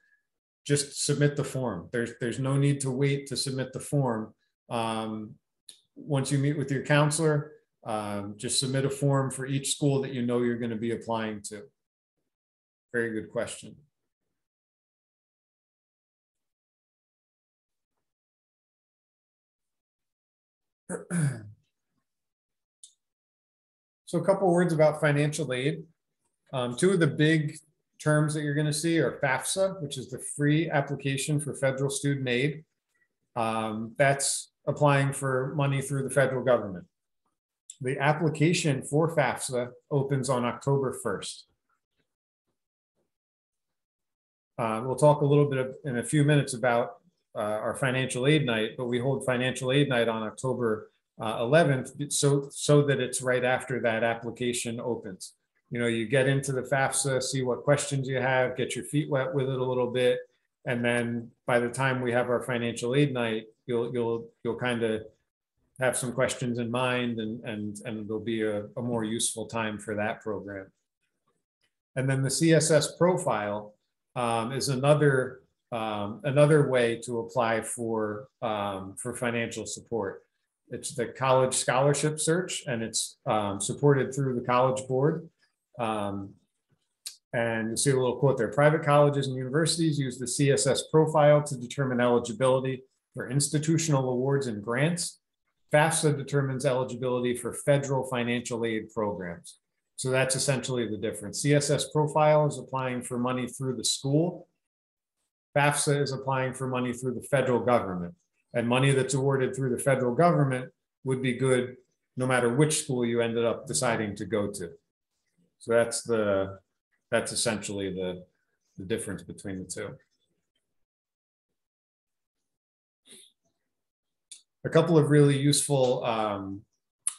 just submit the form. There's, there's no need to wait to submit the form. Um, once you meet with your counselor, um, just submit a form for each school that you know you're going to be applying to. Very good question. So a couple words about financial aid. Um, two of the big terms that you're going to see are FAFSA, which is the free application for federal student aid. Um, that's applying for money through the federal government. The application for FAFSA opens on October 1st. Uh, we'll talk a little bit of, in a few minutes about uh, our financial aid night, but we hold financial aid night on October uh, 11th so, so that it's right after that application opens you know, you get into the FAFSA, see what questions you have, get your feet wet with it a little bit. And then by the time we have our financial aid night, you'll, you'll, you'll kind of have some questions in mind and, and, and it'll be a, a more useful time for that program. And then the CSS profile um, is another, um, another way to apply for, um, for financial support. It's the college scholarship search and it's um, supported through the college board. Um, and you see a little quote there. Private colleges and universities use the CSS profile to determine eligibility for institutional awards and grants. FAFSA determines eligibility for federal financial aid programs. So that's essentially the difference. CSS profile is applying for money through the school. FAFSA is applying for money through the federal government. And money that's awarded through the federal government would be good no matter which school you ended up deciding to go to. So that's the that's essentially the, the difference between the two. A couple of really useful um,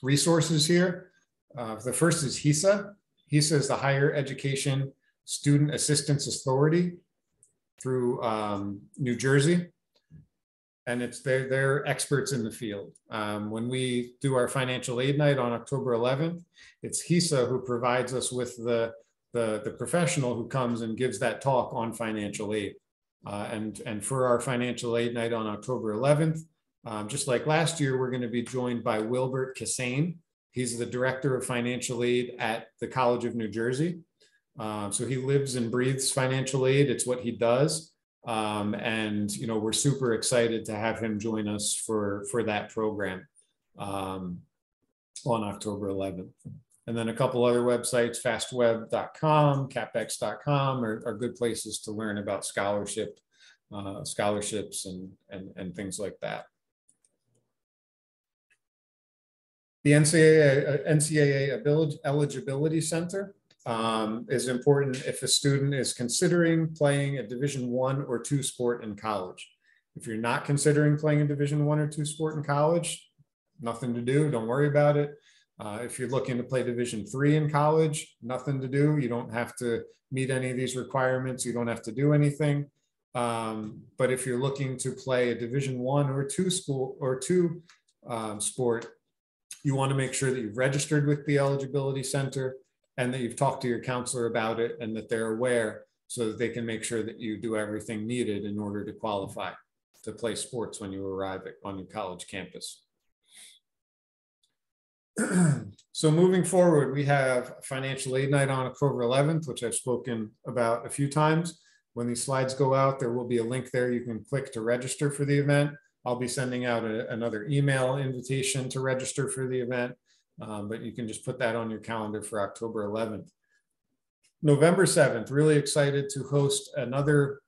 resources here. Uh, the first is HESAA. HESAA is the Higher Education Student Assistance Authority through um, New Jersey. And it's they're, they're experts in the field. Um, when we do our financial aid night on October 11th, it's HESAA who provides us with the, the, the professional who comes and gives that talk on financial aid. Uh, and, and for our financial aid night on October 11th, um, just like last year, we're going to be joined by Wilbert Cassane. He's the director of financial aid at the College of New Jersey. Um, so he lives and breathes financial aid. It's what he does. Um, and, you know, we're super excited to have him join us for, for that program um, on October 11th. And then a couple other websites, fastweb.com, cappex.com are, are good places to learn about scholarship, uh, scholarships and, and, and things like that. The NCAA, uh, NCAA Eligibility Center um, is important if a student is considering playing a Division One or two sport in college. If you're not considering playing a Division One or two sport in college, nothing to do. Don't worry about it. Uh, if you're looking to play Division three in college, nothing to do. You don't have to meet any of these requirements. You don't have to do anything. Um, but if you're looking to play a Division one or two school or two um, sport, you want to make sure that you've registered with the eligibility center and that you've talked to your counselor about it and that they're aware so that they can make sure that you do everything needed in order to qualify to play sports when you arrive at, on your college campus. so moving forward, we have financial aid night on October 11th, which I've spoken about a few times. When these slides go out, there will be a link there you can click to register for the event. I'll be sending out a, another email invitation to register for the event, um, but you can just put that on your calendar for October 11th. November 7th, really excited to host another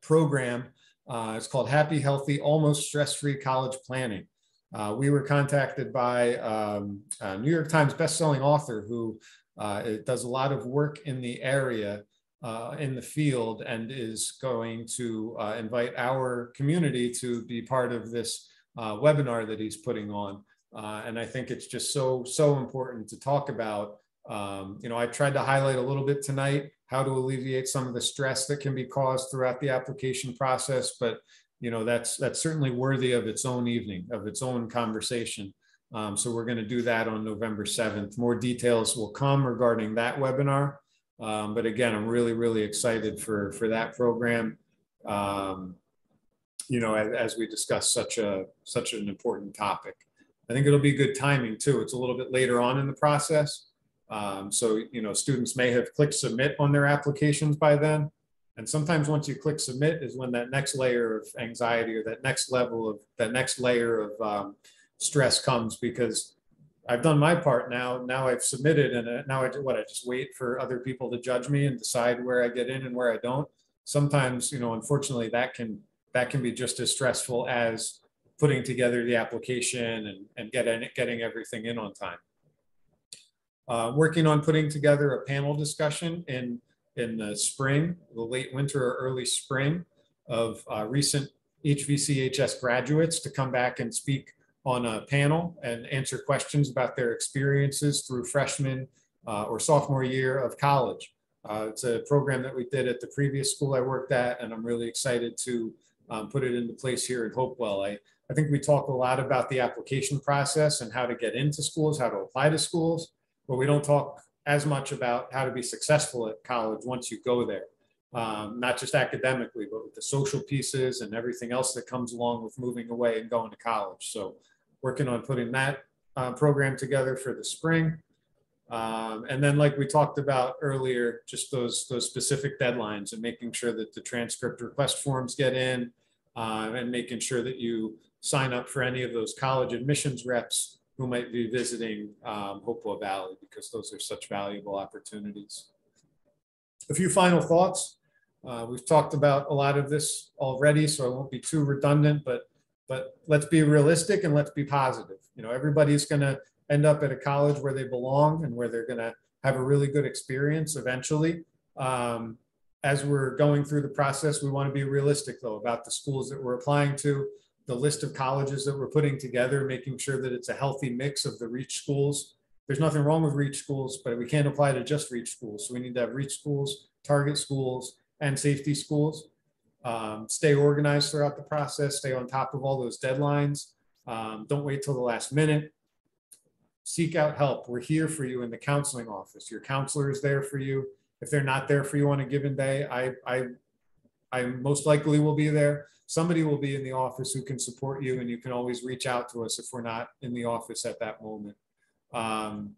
program. Uh, it's called Happy, Healthy, Almost Stress-Free College Planning. Uh, we were contacted by um, a New York Times bestselling author who uh, does a lot of work in the area, uh, in the field, and is going to uh, invite our community to be part of this uh, webinar that he's putting on. Uh, and I think it's just so, so important to talk about. Um, you know, I tried to highlight a little bit tonight how to alleviate some of the stress that can be caused throughout the application process, but you know that's that's certainly worthy of its own evening of its own conversation. Um, so we're going to do that on november 7th more details will come regarding that webinar. Um, but again i'm really really excited for for that program. Um, you know as, as we discuss such a such an important topic i think it'll be good timing too it's a little bit later on in the process um, so you know students may have clicked submit on their applications by then and sometimes once you click submit is when that next layer of anxiety or that next level of that next layer of um, stress comes because I've done my part now. Now I've submitted and uh, now I do what I just wait for other people to judge me and decide where I get in and where I don't. Sometimes, you know, unfortunately that can that can be just as stressful as putting together the application and, and getting, getting everything in on time. Uh, working on putting together a panel discussion in in the spring, the late winter or early spring of uh, recent HVCHS graduates to come back and speak on a panel and answer questions about their experiences through freshman uh, or sophomore year of college. Uh, it's a program that we did at the previous school I worked at, and I'm really excited to um, put it into place here at Hopewell. I, I think we talk a lot about the application process and how to get into schools, how to apply to schools, but we don't talk as much about how to be successful at college once you go there. Um, not just academically, but with the social pieces and everything else that comes along with moving away and going to college. So working on putting that uh, program together for the spring. Um, and then like we talked about earlier, just those, those specific deadlines and making sure that the transcript request forms get in uh, and making sure that you sign up for any of those college admissions reps who might be visiting um, Hopewell Valley because those are such valuable opportunities. A few final thoughts. Uh, we've talked about a lot of this already, so I won't be too redundant, but but let's be realistic and let's be positive. You know, everybody's going to end up at a college where they belong and where they're going to have a really good experience eventually. Um, as we're going through the process, we want to be realistic though about the schools that we're applying to. The list of colleges that we're putting together, making sure that it's a healthy mix of the reach schools. There's nothing wrong with reach schools, but we can't apply to just reach schools. So we need to have reach schools, target schools, and safety schools. Um, stay organized throughout the process, stay on top of all those deadlines. Um, don't wait till the last minute. Seek out help. We're here for you in the counseling office. Your counselor is there for you. If they're not there for you on a given day, I, I, I most likely will be there. Somebody will be in the office who can support you, and you can always reach out to us if we're not in the office at that moment. Um,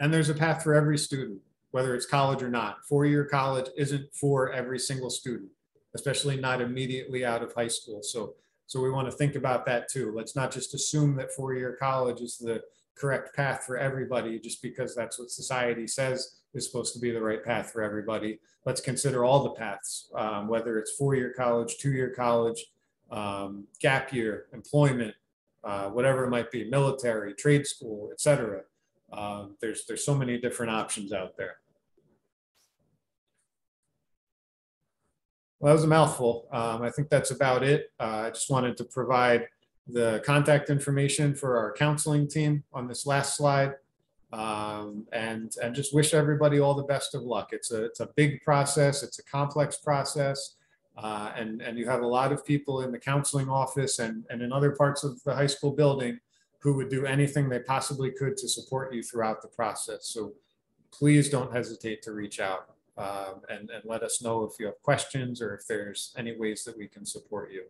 and there's a path for every student, whether it's college or not. Four-year college isn't for every single student, especially not immediately out of high school. So, so we want to think about that too. Let's not just assume that four-year college is the correct path for everybody just because that's what society says is supposed to be the right path for everybody. Let's consider all the paths, um, whether it's four-year college, two-year college, um, gap year, employment, uh, whatever it might be, military, trade school, et cetera. Um, there's, there's so many different options out there. Well, that was a mouthful. Um, I think that's about it. Uh, I just wanted to provide the contact information for our counseling team on this last slide. Um, and, and just wish everybody all the best of luck. It's a, it's a big process. It's a complex process. Uh, and, and you have a lot of people in the counseling office and, and in other parts of the high school building who would do anything they possibly could to support you throughout the process. So please don't hesitate to reach out um, and, and let us know if you have questions or if there's any ways that we can support you.